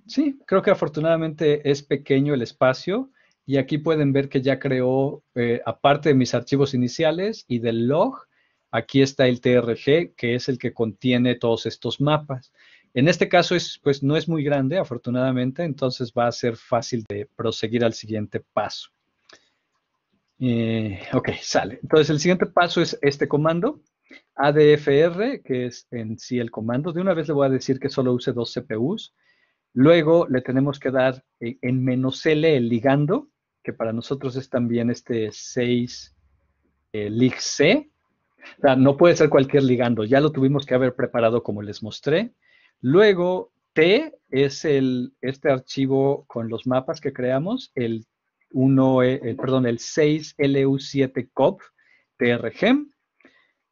Sí, creo que afortunadamente es pequeño el espacio y aquí pueden ver que ya creó, eh, aparte de mis archivos iniciales y del log, aquí está el TRG, que es el que contiene todos estos mapas. En este caso es, pues, no es muy grande, afortunadamente, entonces va a ser fácil de proseguir al siguiente paso. Eh, ok, sale. Entonces el siguiente paso es este comando, ADFR, que es en sí el comando. De una vez le voy a decir que solo use dos CPUs. Luego le tenemos que dar en menos L el ligando, que para nosotros es también este 6 eh, lig-C. O sea, no puede ser cualquier ligando, ya lo tuvimos que haber preparado como les mostré. Luego, T es el, este archivo con los mapas que creamos, el 1, eh, el, perdón, el 6LU7COP TRGEM.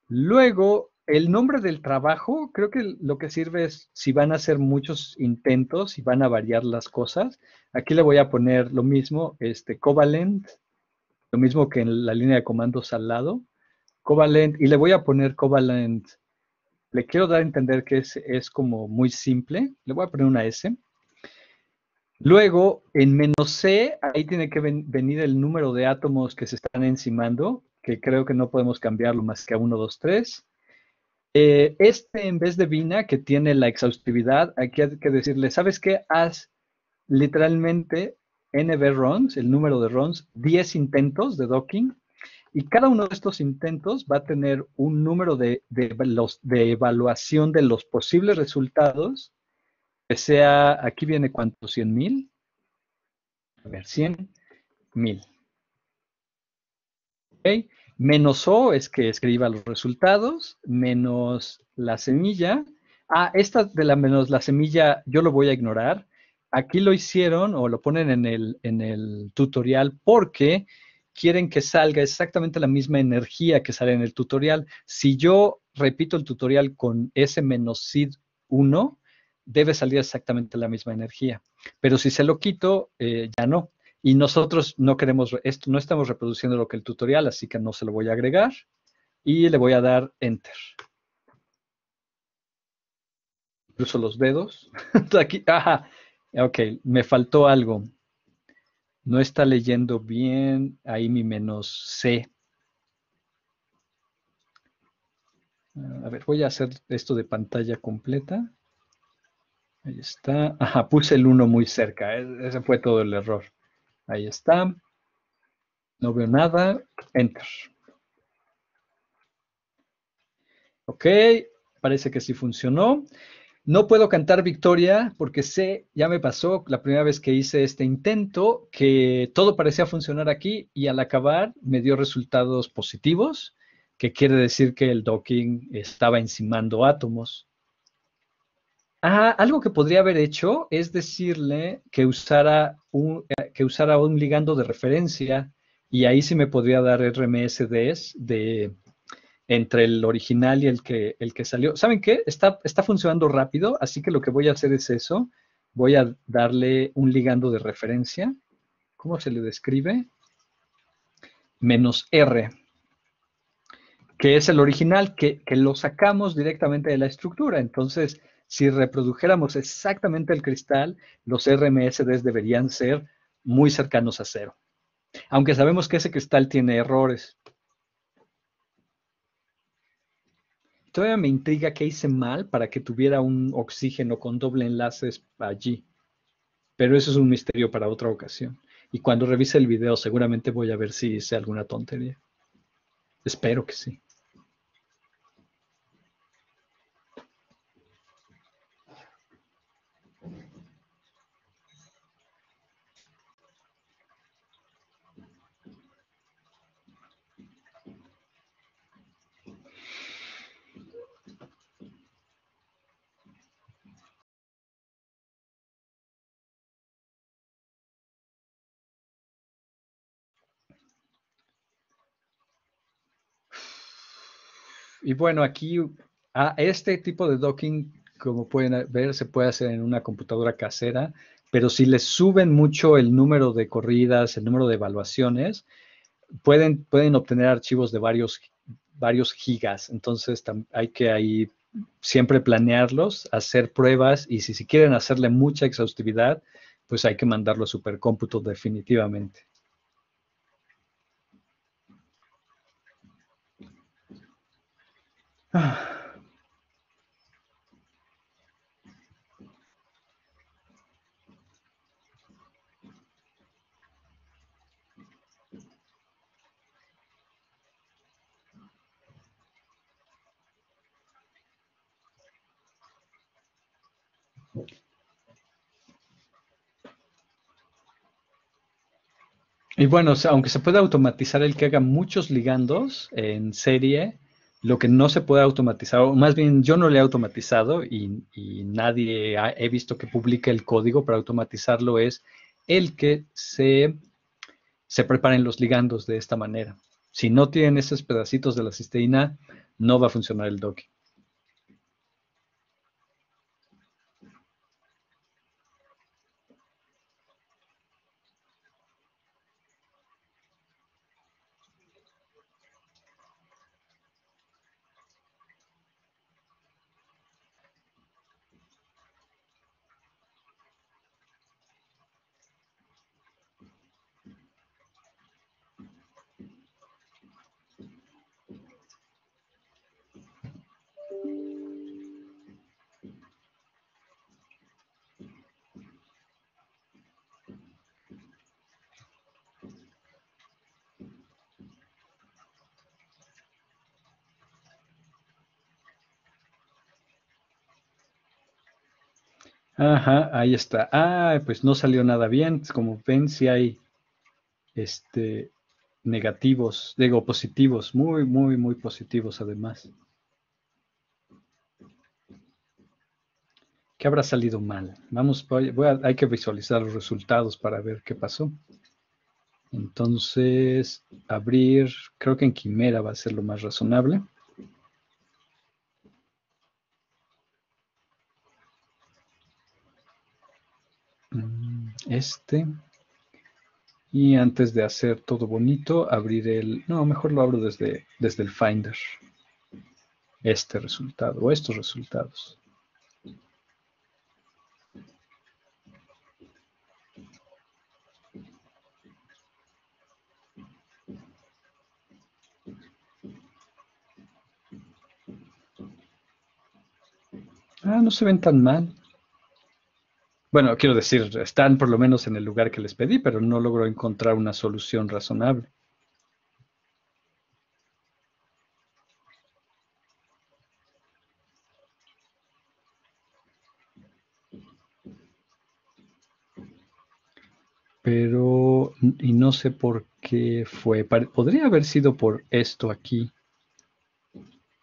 Luego, el nombre del trabajo, creo que lo que sirve es si van a hacer muchos intentos y van a variar las cosas. Aquí le voy a poner lo mismo, este covalent, lo mismo que en la línea de comandos al lado. Covalent, y le voy a poner covalent. Le quiero dar a entender que es, como muy simple. Le voy a poner una S. Luego, en menos C, ahí tiene que venir el número de átomos que se están encimando, que creo que no podemos cambiarlo más que a 1, 2, 3. Eh, este, en vez de Vina, que tiene la exhaustividad, aquí hay que decirle, ¿sabes qué? Haz literalmente NB runs, el número de runs, 10 intentos de docking, y cada uno de estos intentos va a tener un número de, los, de evaluación de los posibles resultados, que sea, aquí viene cuánto, 100 mil. A ver, 100 mil. Okay. Menos O es que escriba los resultados, menos la semilla. Ah, esta de la menos la semilla yo lo voy a ignorar. Aquí lo hicieron o lo ponen en el, en el tutorial porque quieren que salga exactamente la misma energía que sale en el tutorial. Si yo repito el tutorial con S menos SID 1, debe salir exactamente la misma energía. Pero si se lo quito, eh, ya no. Y nosotros no queremos, esto, no estamos reproduciendo lo que el tutorial, así que no se lo voy a agregar. Y le voy a dar Enter. Incluso los dedos. Aquí, ajá. Ok, me faltó algo. No está leyendo bien ahí mi menos C. A ver, voy a hacer esto de pantalla completa. Ahí está. Ajá, puse el 1 muy cerca. E-, ese fue todo el error. Ahí está. No veo nada. Enter. Ok, parece que sí funcionó. No puedo cantar victoria porque sé, ya me pasó la primera vez que hice este intento, que todo parecía funcionar aquí y al acabar me dio resultados positivos, que quiere decir que el docking estaba encimando átomos. Ah, algo que podría haber hecho es decirle que usara un, eh, que usara un ligando de referencia y ahí sí me podría dar RMSDs de entre el original y el que, el que salió. ¿Saben qué? Está, está funcionando rápido, así que lo que voy a hacer es eso. Voy a darle un ligando de referencia ¿cómo se le describe? Menos R, que es el original, que, que lo sacamos directamente de la estructura. Entonces, si reprodujéramos exactamente el cristal, los RMSDs deberían ser muy cercanos a cero. Aunque sabemos que ese cristal tiene errores. Todavía me intriga qué hice mal para que tuviera un oxígeno con doble enlaces allí. Pero eso es un misterio para otra ocasión. Y cuando revise el video seguramente voy a ver si hice alguna tontería. Espero que sí. Y bueno, aquí a este tipo de docking, como pueden ver, se puede hacer en una computadora casera, pero si les suben mucho el número de corridas, el número de evaluaciones, pueden, pueden obtener archivos de varios, varios gigas. Entonces hay que ahí siempre planearlos, hacer pruebas y si, si quieren hacerle mucha exhaustividad, pues hay que mandarlo a supercómputo definitivamente. Y bueno, aunque se puede automatizar el que haga muchos ligandos en serie, lo que no se puede automatizar, o más bien yo no le he automatizado y, nadie he visto que publique el código para automatizarlo, es el que se, se preparen los ligandos de esta manera. Si no tienen esos pedacitos de la cisteína, no va a funcionar el docking. Ajá, ahí está. Ah, pues no salió nada bien. Como ven, si hay este, negativos, digo positivos, muy, muy, muy positivos además. ¿Qué habrá salido mal? Vamos, voy hay que visualizar los resultados para ver qué pasó. Entonces, abrir, creo que en Quimera va a ser lo más razonable. Este. Y antes de hacer todo bonito, abrir el... No, mejor lo abro desde, desde el Finder. Este resultado o estos resultados. Ah, no se ven tan mal. Bueno, quiero decir, están por lo menos en el lugar que les pedí, pero no logro encontrar una solución razonable. Pero, y no sé por qué fue. Podría haber sido por esto aquí.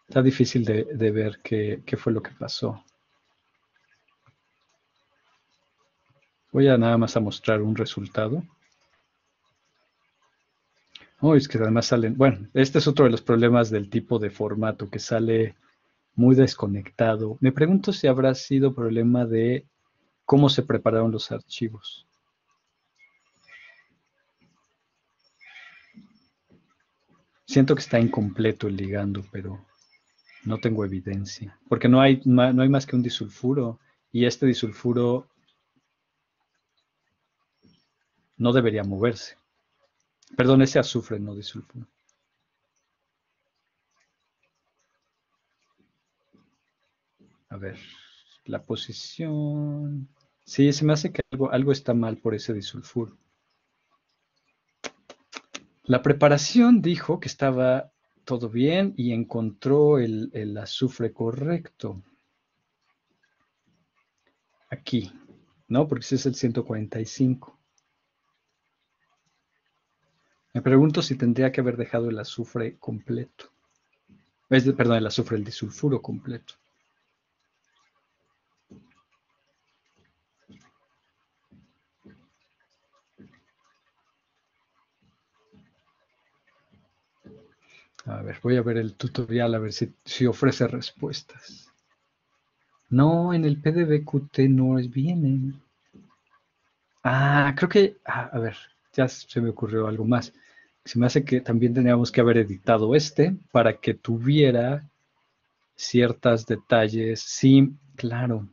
Está difícil de, ver qué fue lo que pasó. Voy a nada más a mostrar un resultado. Oh, es que además salen, bueno, este es otro de los problemas del tipo de formato que sale muy desconectado. Me pregunto si habrá sido problema de cómo se prepararon los archivos. Siento que está incompleto el ligando, pero no tengo evidencia. Porque no hay, no hay más que un disulfuro. Y este disulfuro no debería moverse. Perdón, ese azufre, no disulfuro. A ver, la posición. Sí, se me hace que algo, algo está mal por ese disulfuro. La preparación dijo que estaba todo bien y encontró el, el azufre correcto. Aquí, ¿no? Porque ese es el 145. Me pregunto si tendría que haber dejado el azufre completo. Perdón, el azufre, el disulfuro completo. A ver, voy a ver el tutorial a ver si, si ofrece respuestas. No, en el PDBQT no es viene. Ah, creo que, ah, a ver, ya se me ocurrió algo más. Se me hace que también teníamos que haber editado este para que tuviera ciertos detalles. Sí, claro.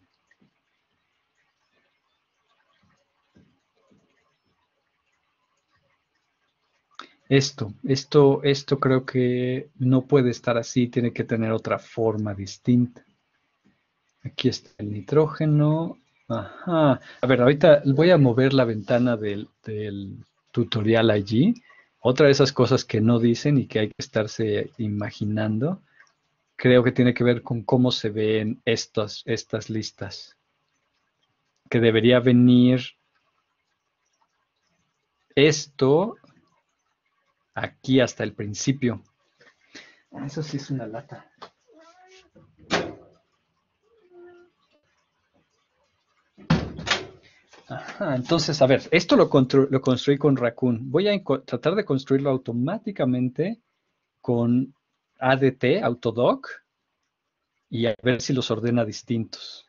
Esto, esto, esto creo que no puede estar así, tiene que tener otra forma distinta. Aquí está el nitrógeno. Ajá. A ver, ahorita voy a mover la ventana del, del tutorial allí. Otra de esas cosas que no dicen y que hay que estarse imaginando, creo que tiene que ver con cómo se ven estas, estas listas. Que debería venir esto aquí hasta el principio. Ah, Eso sí es una lata. Entonces, a ver, esto lo, constru- lo construí con Raccoon. Voy a tratar de construirlo automáticamente con ADT, Autodoc, y a ver si los ordena distintos.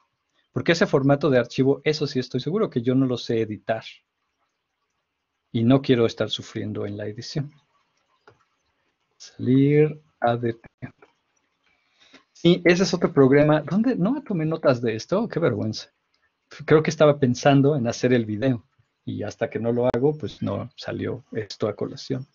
Porque ese formato de archivo, eso sí estoy seguro que yo no lo sé editar. Y no quiero estar sufriendo en la edición. Salir ADT. Sí, ese es otro programa. ¿Dónde? No tomé notas de esto. Qué vergüenza. Creo que estaba pensando en hacer el video. Y hasta que no lo hago, pues no salió esto a colación.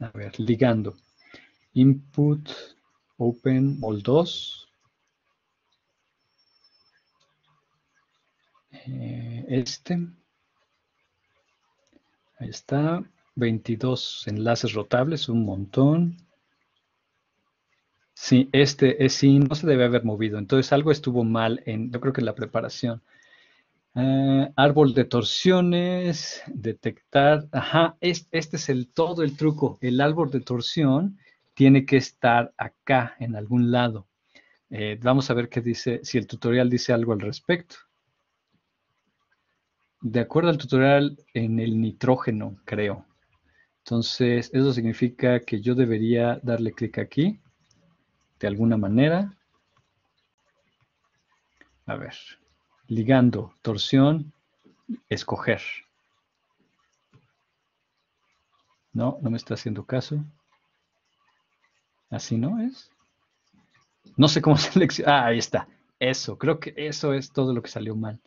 A ver, ligando. Input, open, mol 2. Eh, este. Ahí está. 22 enlaces rotables, un montón. Sí, este es sí, no se debe haber movido. Entonces algo estuvo mal en, yo creo que en la preparación. Eh, árbol de torsiones, detectar. Ajá, es- este es el todo el truco. El árbol de torsión tiene que estar acá en algún lado. Eh, vamos a ver qué dice, si el tutorial dice algo al respecto. De acuerdo al tutorial en el nitrógeno, creo. Entonces, eso significa que yo debería darle clic aquí, de alguna manera. A ver, ligando, torsión, escoger. No, no me está haciendo caso. Así no es. No sé cómo seleccionar. Ah, ahí está. Eso, creo que eso es todo lo que salió mal.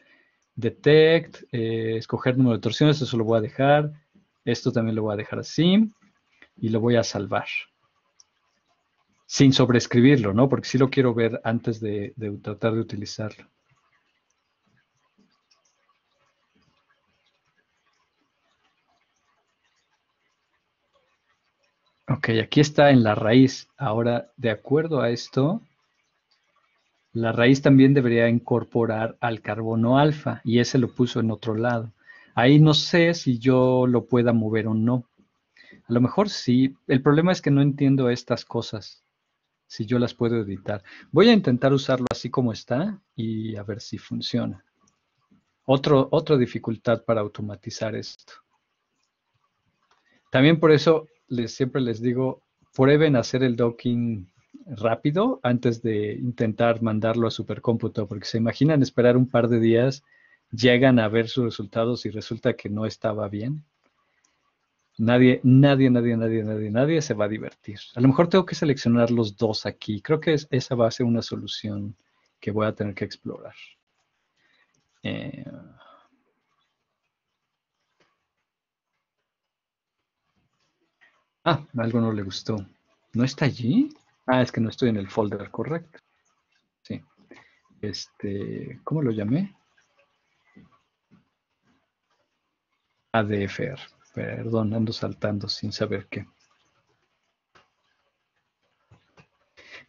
Detect, eh, escoger número de torsiones, eso lo voy a dejar. Esto también lo voy a dejar así. Y lo voy a salvar. Sin sobreescribirlo, ¿no? Porque sí lo quiero ver antes de, de tratar de utilizarlo. Ok, aquí está en la raíz. Ahora, de acuerdo a esto, la raíz también debería incorporar al carbono alfa y ese lo puso en otro lado. Ahí no sé si yo lo pueda mover o no. A lo mejor sí. El problema es que no entiendo estas cosas, si yo las puedo editar. Voy a intentar usarlo así como está y a ver si funciona. Otro, otra dificultad para automatizar esto. También por eso siempre les digo, prueben hacer el docking rápido antes de intentar mandarlo a supercómputo, porque se imaginan esperar un par de días llegan a ver sus resultados y resulta que no estaba bien, nadie, nadie, nadie, nadie, nadie, nadie se va a divertir. A lo mejor tengo que seleccionar los dos aquí. Creo que esa va a ser una solución que voy a tener que explorar. Eh, ah, algo no le gustó. ¿No está allí? Ah, es que no estoy en el folder correcto. Sí. Este, ¿cómo lo llamé? ADFR. Perdón, ando saltando sin saber qué.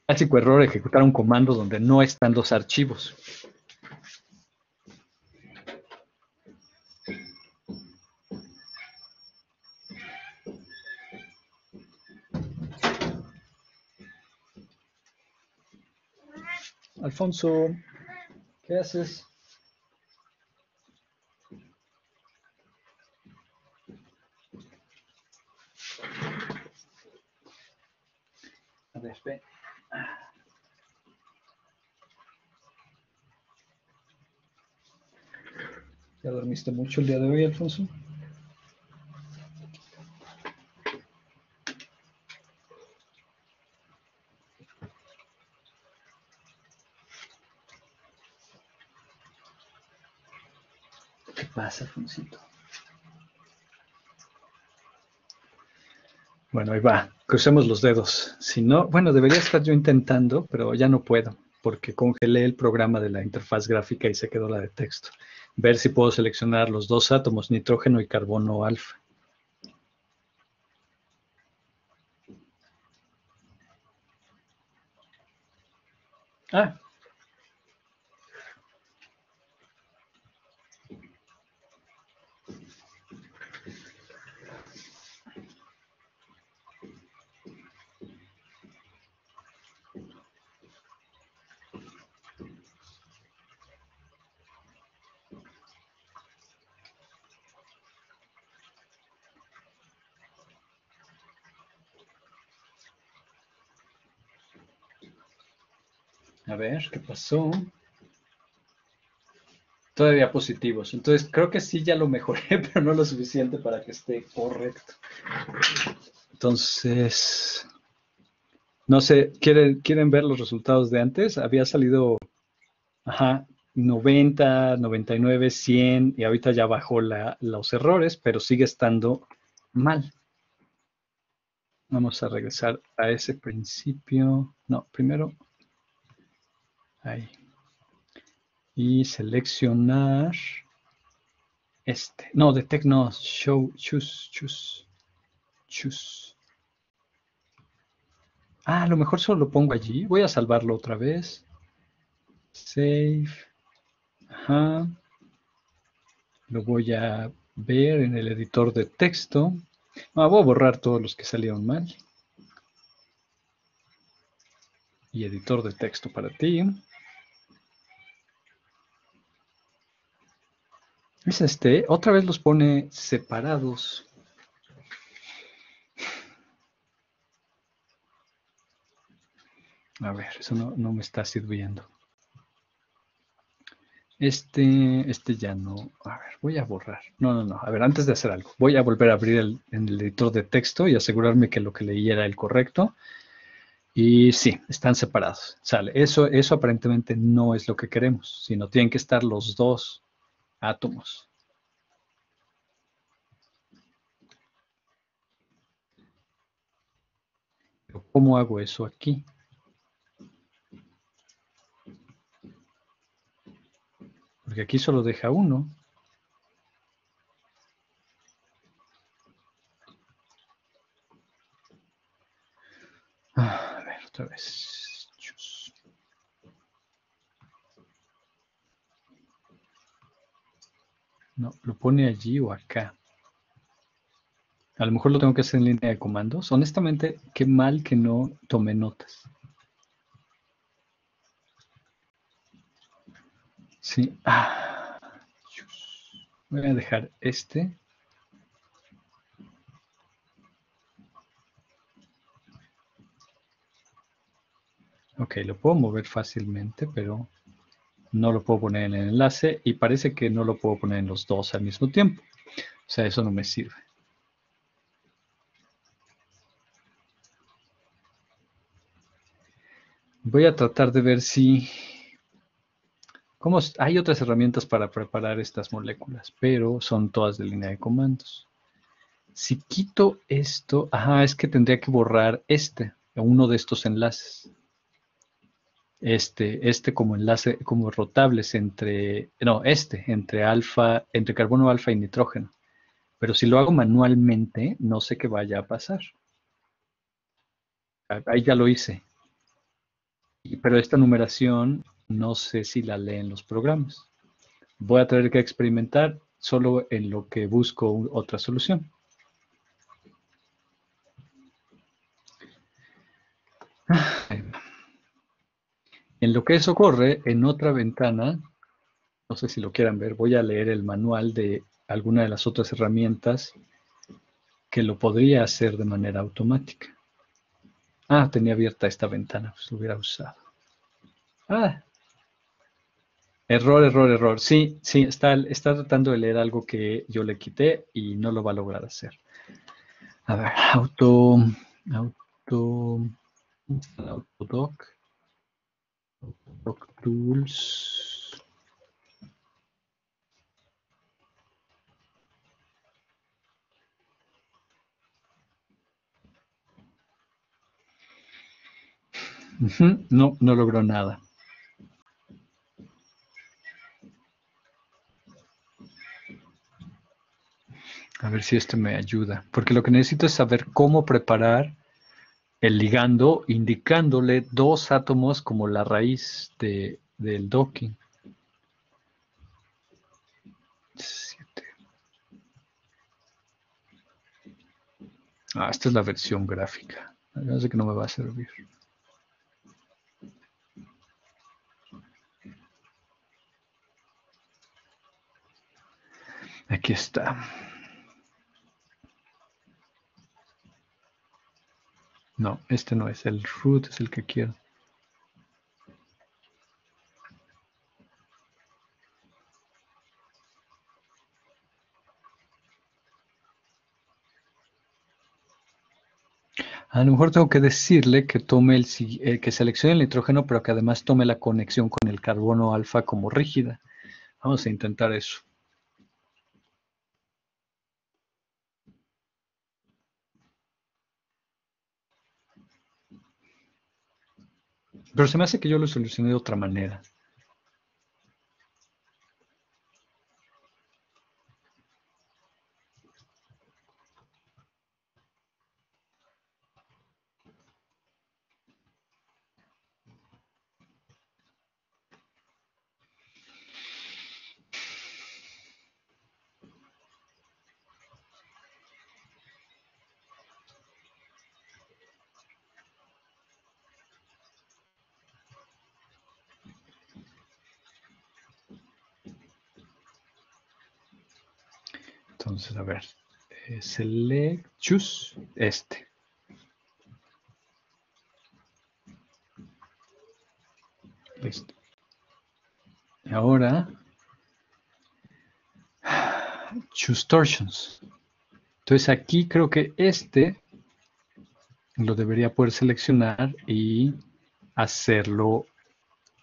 Clásico error, ejecutar un comando donde no están los archivos. Alfonso, ¿qué haces? A ver, ve. ¿Ya dormiste mucho el día de hoy, Alfonso? ¿Qué pasa, Alfonsito? Bueno, ahí va. Crucemos los dedos. Si no, bueno, debería estar yo intentando, pero ya no puedo, porque congelé el programa de la interfaz gráfica y se quedó la de texto. Ver si puedo seleccionar los dos átomos, nitrógeno y carbono alfa. Ah. A ver, ¿qué pasó? Todavía positivos. Entonces, creo que sí ya lo mejoré, pero no lo suficiente para que esté correcto. Entonces, no sé, ¿quieren, ¿quieren ver los resultados de antes? Había salido, ajá, 90, 99, 100 y ahorita ya bajó los errores, pero sigue estando mal. Vamos a regresar a ese principio. No, primero Ahí. Y seleccionar este. No, detect no. Show, choose, choose, choose. Ah, a lo mejor solo lo pongo allí. Voy a salvarlo otra vez. Save. Ajá. Lo voy a ver en el editor de texto. Ah, voy a borrar todos los que salieron mal. Y editor de texto para ti. Es este, otra vez los pone separados. A ver, eso no, me está sirviendo. Este, este ya no. A ver, voy a borrar. No, no, no. A ver, antes de hacer algo, voy a volver a abrir el, el editor de texto y asegurarme que lo que leí era el correcto. Y sí, están separados. Sale. Eso, eso aparentemente no es lo que queremos, sino tienen que estar los dos átomos. Pero ¿cómo hago eso aquí? Porque aquí solo deja uno. Ah, a ver, otra vez. No, lo pone allí o acá. A lo mejor lo tengo que hacer en línea de comandos. Honestamente, qué mal que no tome notas. Sí. Ah, voy a dejar este. Ok, lo puedo mover fácilmente, pero no lo puedo poner en el enlace y parece que no lo puedo poner en los dos al mismo tiempo. O sea, eso no me sirve. Voy a tratar de ver si... ¿Cómo? Hay otras herramientas para preparar estas moléculas, pero son todas de línea de comandos. Si quito esto, ajá, es que tendría que borrar este, uno de estos enlaces. Este, este como enlace, como rotables entre, no, este, entre alfa, entre carbono alfa y nitrógeno. Pero si lo hago manualmente, no sé qué vaya a pasar. Ahí ya lo hice. Pero esta numeración no sé si la leen los programas. Voy a tener que experimentar solo en lo que busco otra solución. En lo que eso ocurre, en otra ventana, no sé si lo quieran ver, voy a leer el manual de alguna de las otras herramientas que lo podría hacer de manera automática. Ah, tenía abierta esta ventana, pues lo hubiera usado. Ah. Error, error, error. Sí, sí, está, tratando de leer algo que yo le quité y no lo va a lograr hacer. A ver, auto, auto, autodoc, autodoc tools. No, no logró nada. A ver si esto me ayuda. Porque lo que necesito es saber cómo preparar el ligando indicándole dos átomos como la raíz de, del docking. Ah, esta es la versión gráfica. No sé que no me va a servir. Aquí está. No, este no es. El root es el que quiero. A lo mejor tengo que decirle que tome el eh, que seleccione el nitrógeno, pero que además tome la conexión con el carbono alfa como rígida. Vamos a intentar eso. Pero se me hace que yo lo solucioné de otra manera. Entonces, a ver, eh, select, choose este. Listo. Y ahora, choose torsions. Entonces aquí creo que este lo debería poder seleccionar y hacerlo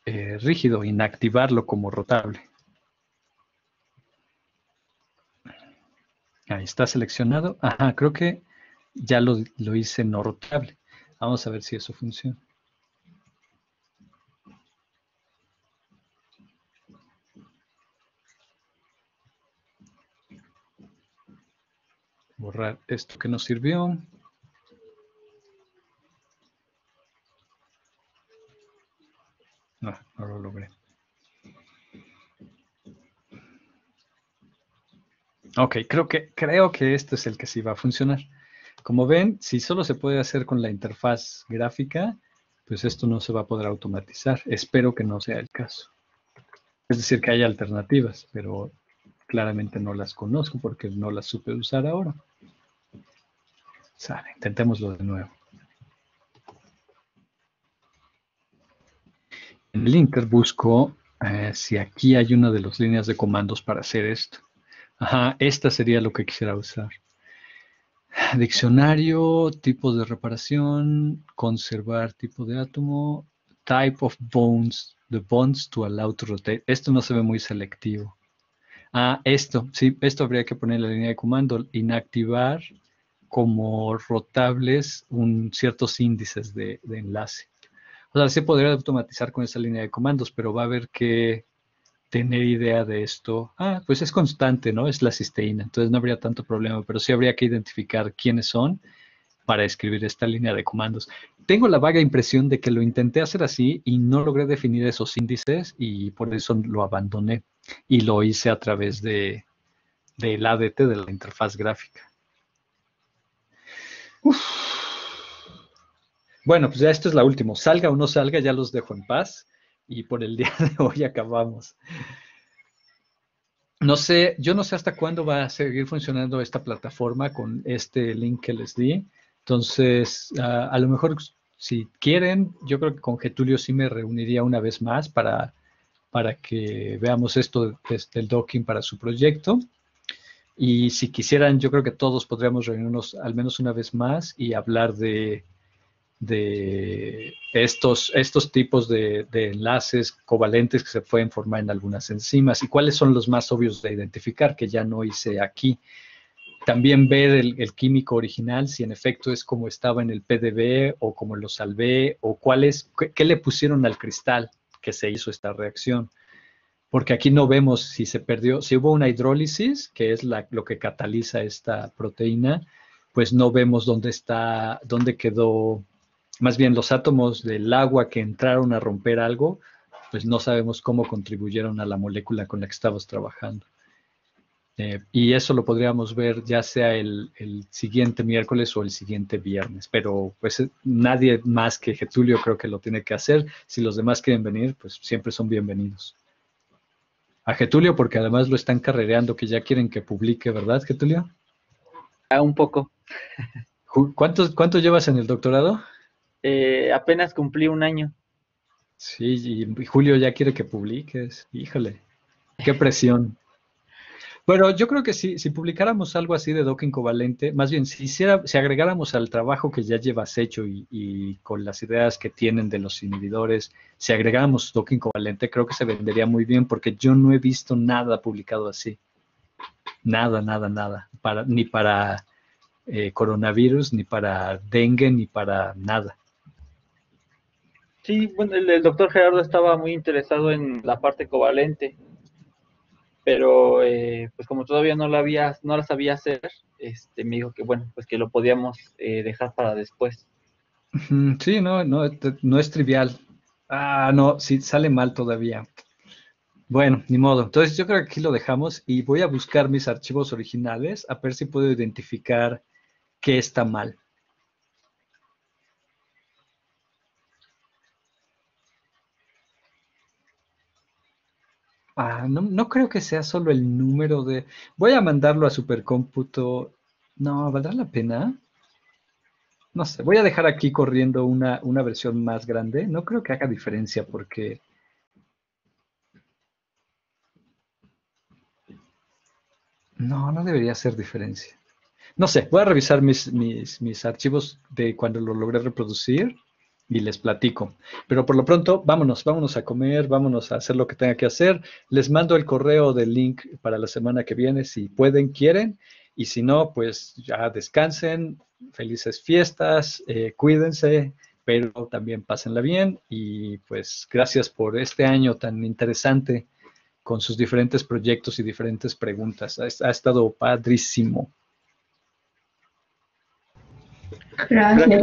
eh, rígido, inactivarlo como rotable. Ahí está seleccionado. Ajá, creo que ya lo, hice no rotable. Vamos a ver si eso funciona. Borrar esto que nos sirvió. No, no lo logré. Ok, creo que, creo que este es el que sí va a funcionar. Como ven, si solo se puede hacer con la interfaz gráfica, pues esto no se va a poder automatizar. Espero que no sea el caso. Es decir, que hay alternativas, pero claramente no las conozco porque no las supe usar ahora. Sale, intentémoslo de nuevo. En el Inter busco Eh, si aquí hay una de las líneas de comandos para hacer esto. Ajá, esta sería lo que quisiera usar. Diccionario, tipo de reparación, conservar tipo de átomo, type of bones, the bonds to allow to rotate. Esto no se ve muy selectivo. Ah, esto, sí, esto habría que poner en la línea de comando, inactivar como rotables un, ciertos índices de, de enlace. O sea, se podría automatizar con esa línea de comandos, pero va a haber que tener idea de esto. Ah, pues es constante, ¿no? Es la cisteína, entonces no habría tanto problema, pero sí habría que identificar quiénes son para escribir esta línea de comandos. Tengo la vaga impresión de que lo intenté hacer así y no logré definir esos índices y por eso lo abandoné y lo hice a través de del ADT, de la interfaz gráfica. Bueno, pues ya esto es la última. Salga o no salga, ya los dejo en paz y por el día de hoy acabamos. No sé, yo no sé hasta cuándo va a seguir funcionando esta plataforma con este link que les di. Entonces, a lo mejor si quieren, yo creo que con Getulio sí me reuniría una vez más para, para que veamos esto del docking para su proyecto. Y si quisieran, yo creo que todos podríamos reunirnos al menos una vez más y hablar de de estos, estos tipos de, enlaces covalentes que se pueden formar en algunas enzimas y cuáles son los más obvios de identificar, que ya no hice aquí. También ver el, químico original, si en efecto es como estaba en el PDB o como lo salvé, o cuál es, qué, le pusieron al cristal que se hizo esta reacción. Porque aquí no vemos si se perdió, si hubo una hidrólisis, que es la, lo que cataliza esta proteína, pues no vemos dónde está, dónde quedó más bien los átomos del agua que entraron a romper algo, pues no sabemos cómo contribuyeron a la molécula con la que estamos trabajando. Eh, y eso lo podríamos ver ya sea el, siguiente miércoles o el siguiente viernes, pero pues nadie más que Getulio creo que lo tiene que hacer. Si los demás quieren venir, pues siempre son bienvenidos. A Getulio, porque además lo están carrereando, que ya quieren que publique, ¿verdad, Getulio? Ah, un poco. ¿Cuánto, ¿Cuánto llevas en el doctorado? Eh, apenas cumplí un año. Sí, y Julio ya quiere que publiques. Híjole, qué presión. Pero yo creo que si, si publicáramos algo así de docking covalente, más bien si, hiciera, si agregáramos al trabajo que ya llevas hecho y, con las ideas que tienen de los inhibidores, si agregáramos docking covalente, creo que se vendería muy bien porque yo no he visto nada publicado así. Nada, nada, nada. Para, ni para eh, coronavirus, ni para dengue, ni para nada. Sí, bueno, el, doctor Gerardo estaba muy interesado en la parte covalente, pero eh, pues como todavía no la había, no la sabía hacer, este, me dijo que bueno, pues que lo podíamos eh, dejar para después. Sí, no, no, no es trivial. Ah, no, sí, sale mal todavía. Bueno, ni modo. Entonces yo creo que aquí lo dejamos y voy a buscar mis archivos originales a ver si puedo identificar qué está mal. Ah, no, creo que sea solo el número de... Voy a mandarlo a supercómputo. No, ¿valdrá la pena? No sé, voy a dejar aquí corriendo una, una versión más grande. No creo que haga diferencia porque... No, no debería hacer diferencia. No sé, voy a revisar mis, mis, mis archivos de cuando lo logré reproducir y les platico. Pero por lo pronto, vámonos, vámonos a comer, vámonos a hacer lo que tenga que hacer. Les mando el correo del link para la semana que viene, si pueden, quieren. Y si no, pues ya descansen, felices fiestas, eh, cuídense, pero también pásenla bien. Y pues gracias por este año tan interesante con sus diferentes proyectos y diferentes preguntas. Ha, estado padrísimo. Gracias,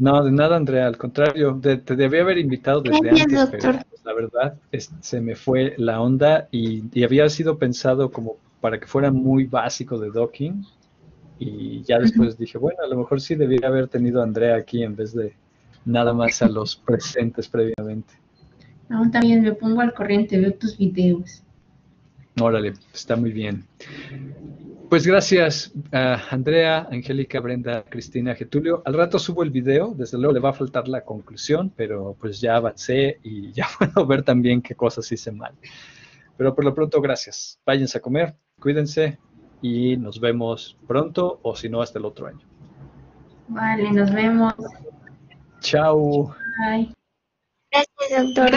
no, de nada, Andrea, al contrario, te debía haber invitado desde antes, pero la verdad se me fue la onda y, había sido pensado como para que fuera muy básico de docking y ya después dije, bueno, a lo mejor sí debía haber tenido a Andrea aquí en vez de nada más a los presentes previamente. No, también me pongo al corriente, veo tus videos. Órale, está muy bien. Pues gracias a Andrea, Angélica, Brenda, Cristina, Getulio. Al rato subo el video, desde luego le va a faltar la conclusión, pero pues ya avancé y ya puedo ver también qué cosas hice mal. Pero por lo pronto, gracias. Váyanse a comer, cuídense y nos vemos pronto o si no, hasta el otro año. Vale, nos vemos. Chao. Bye. Gracias, doctor.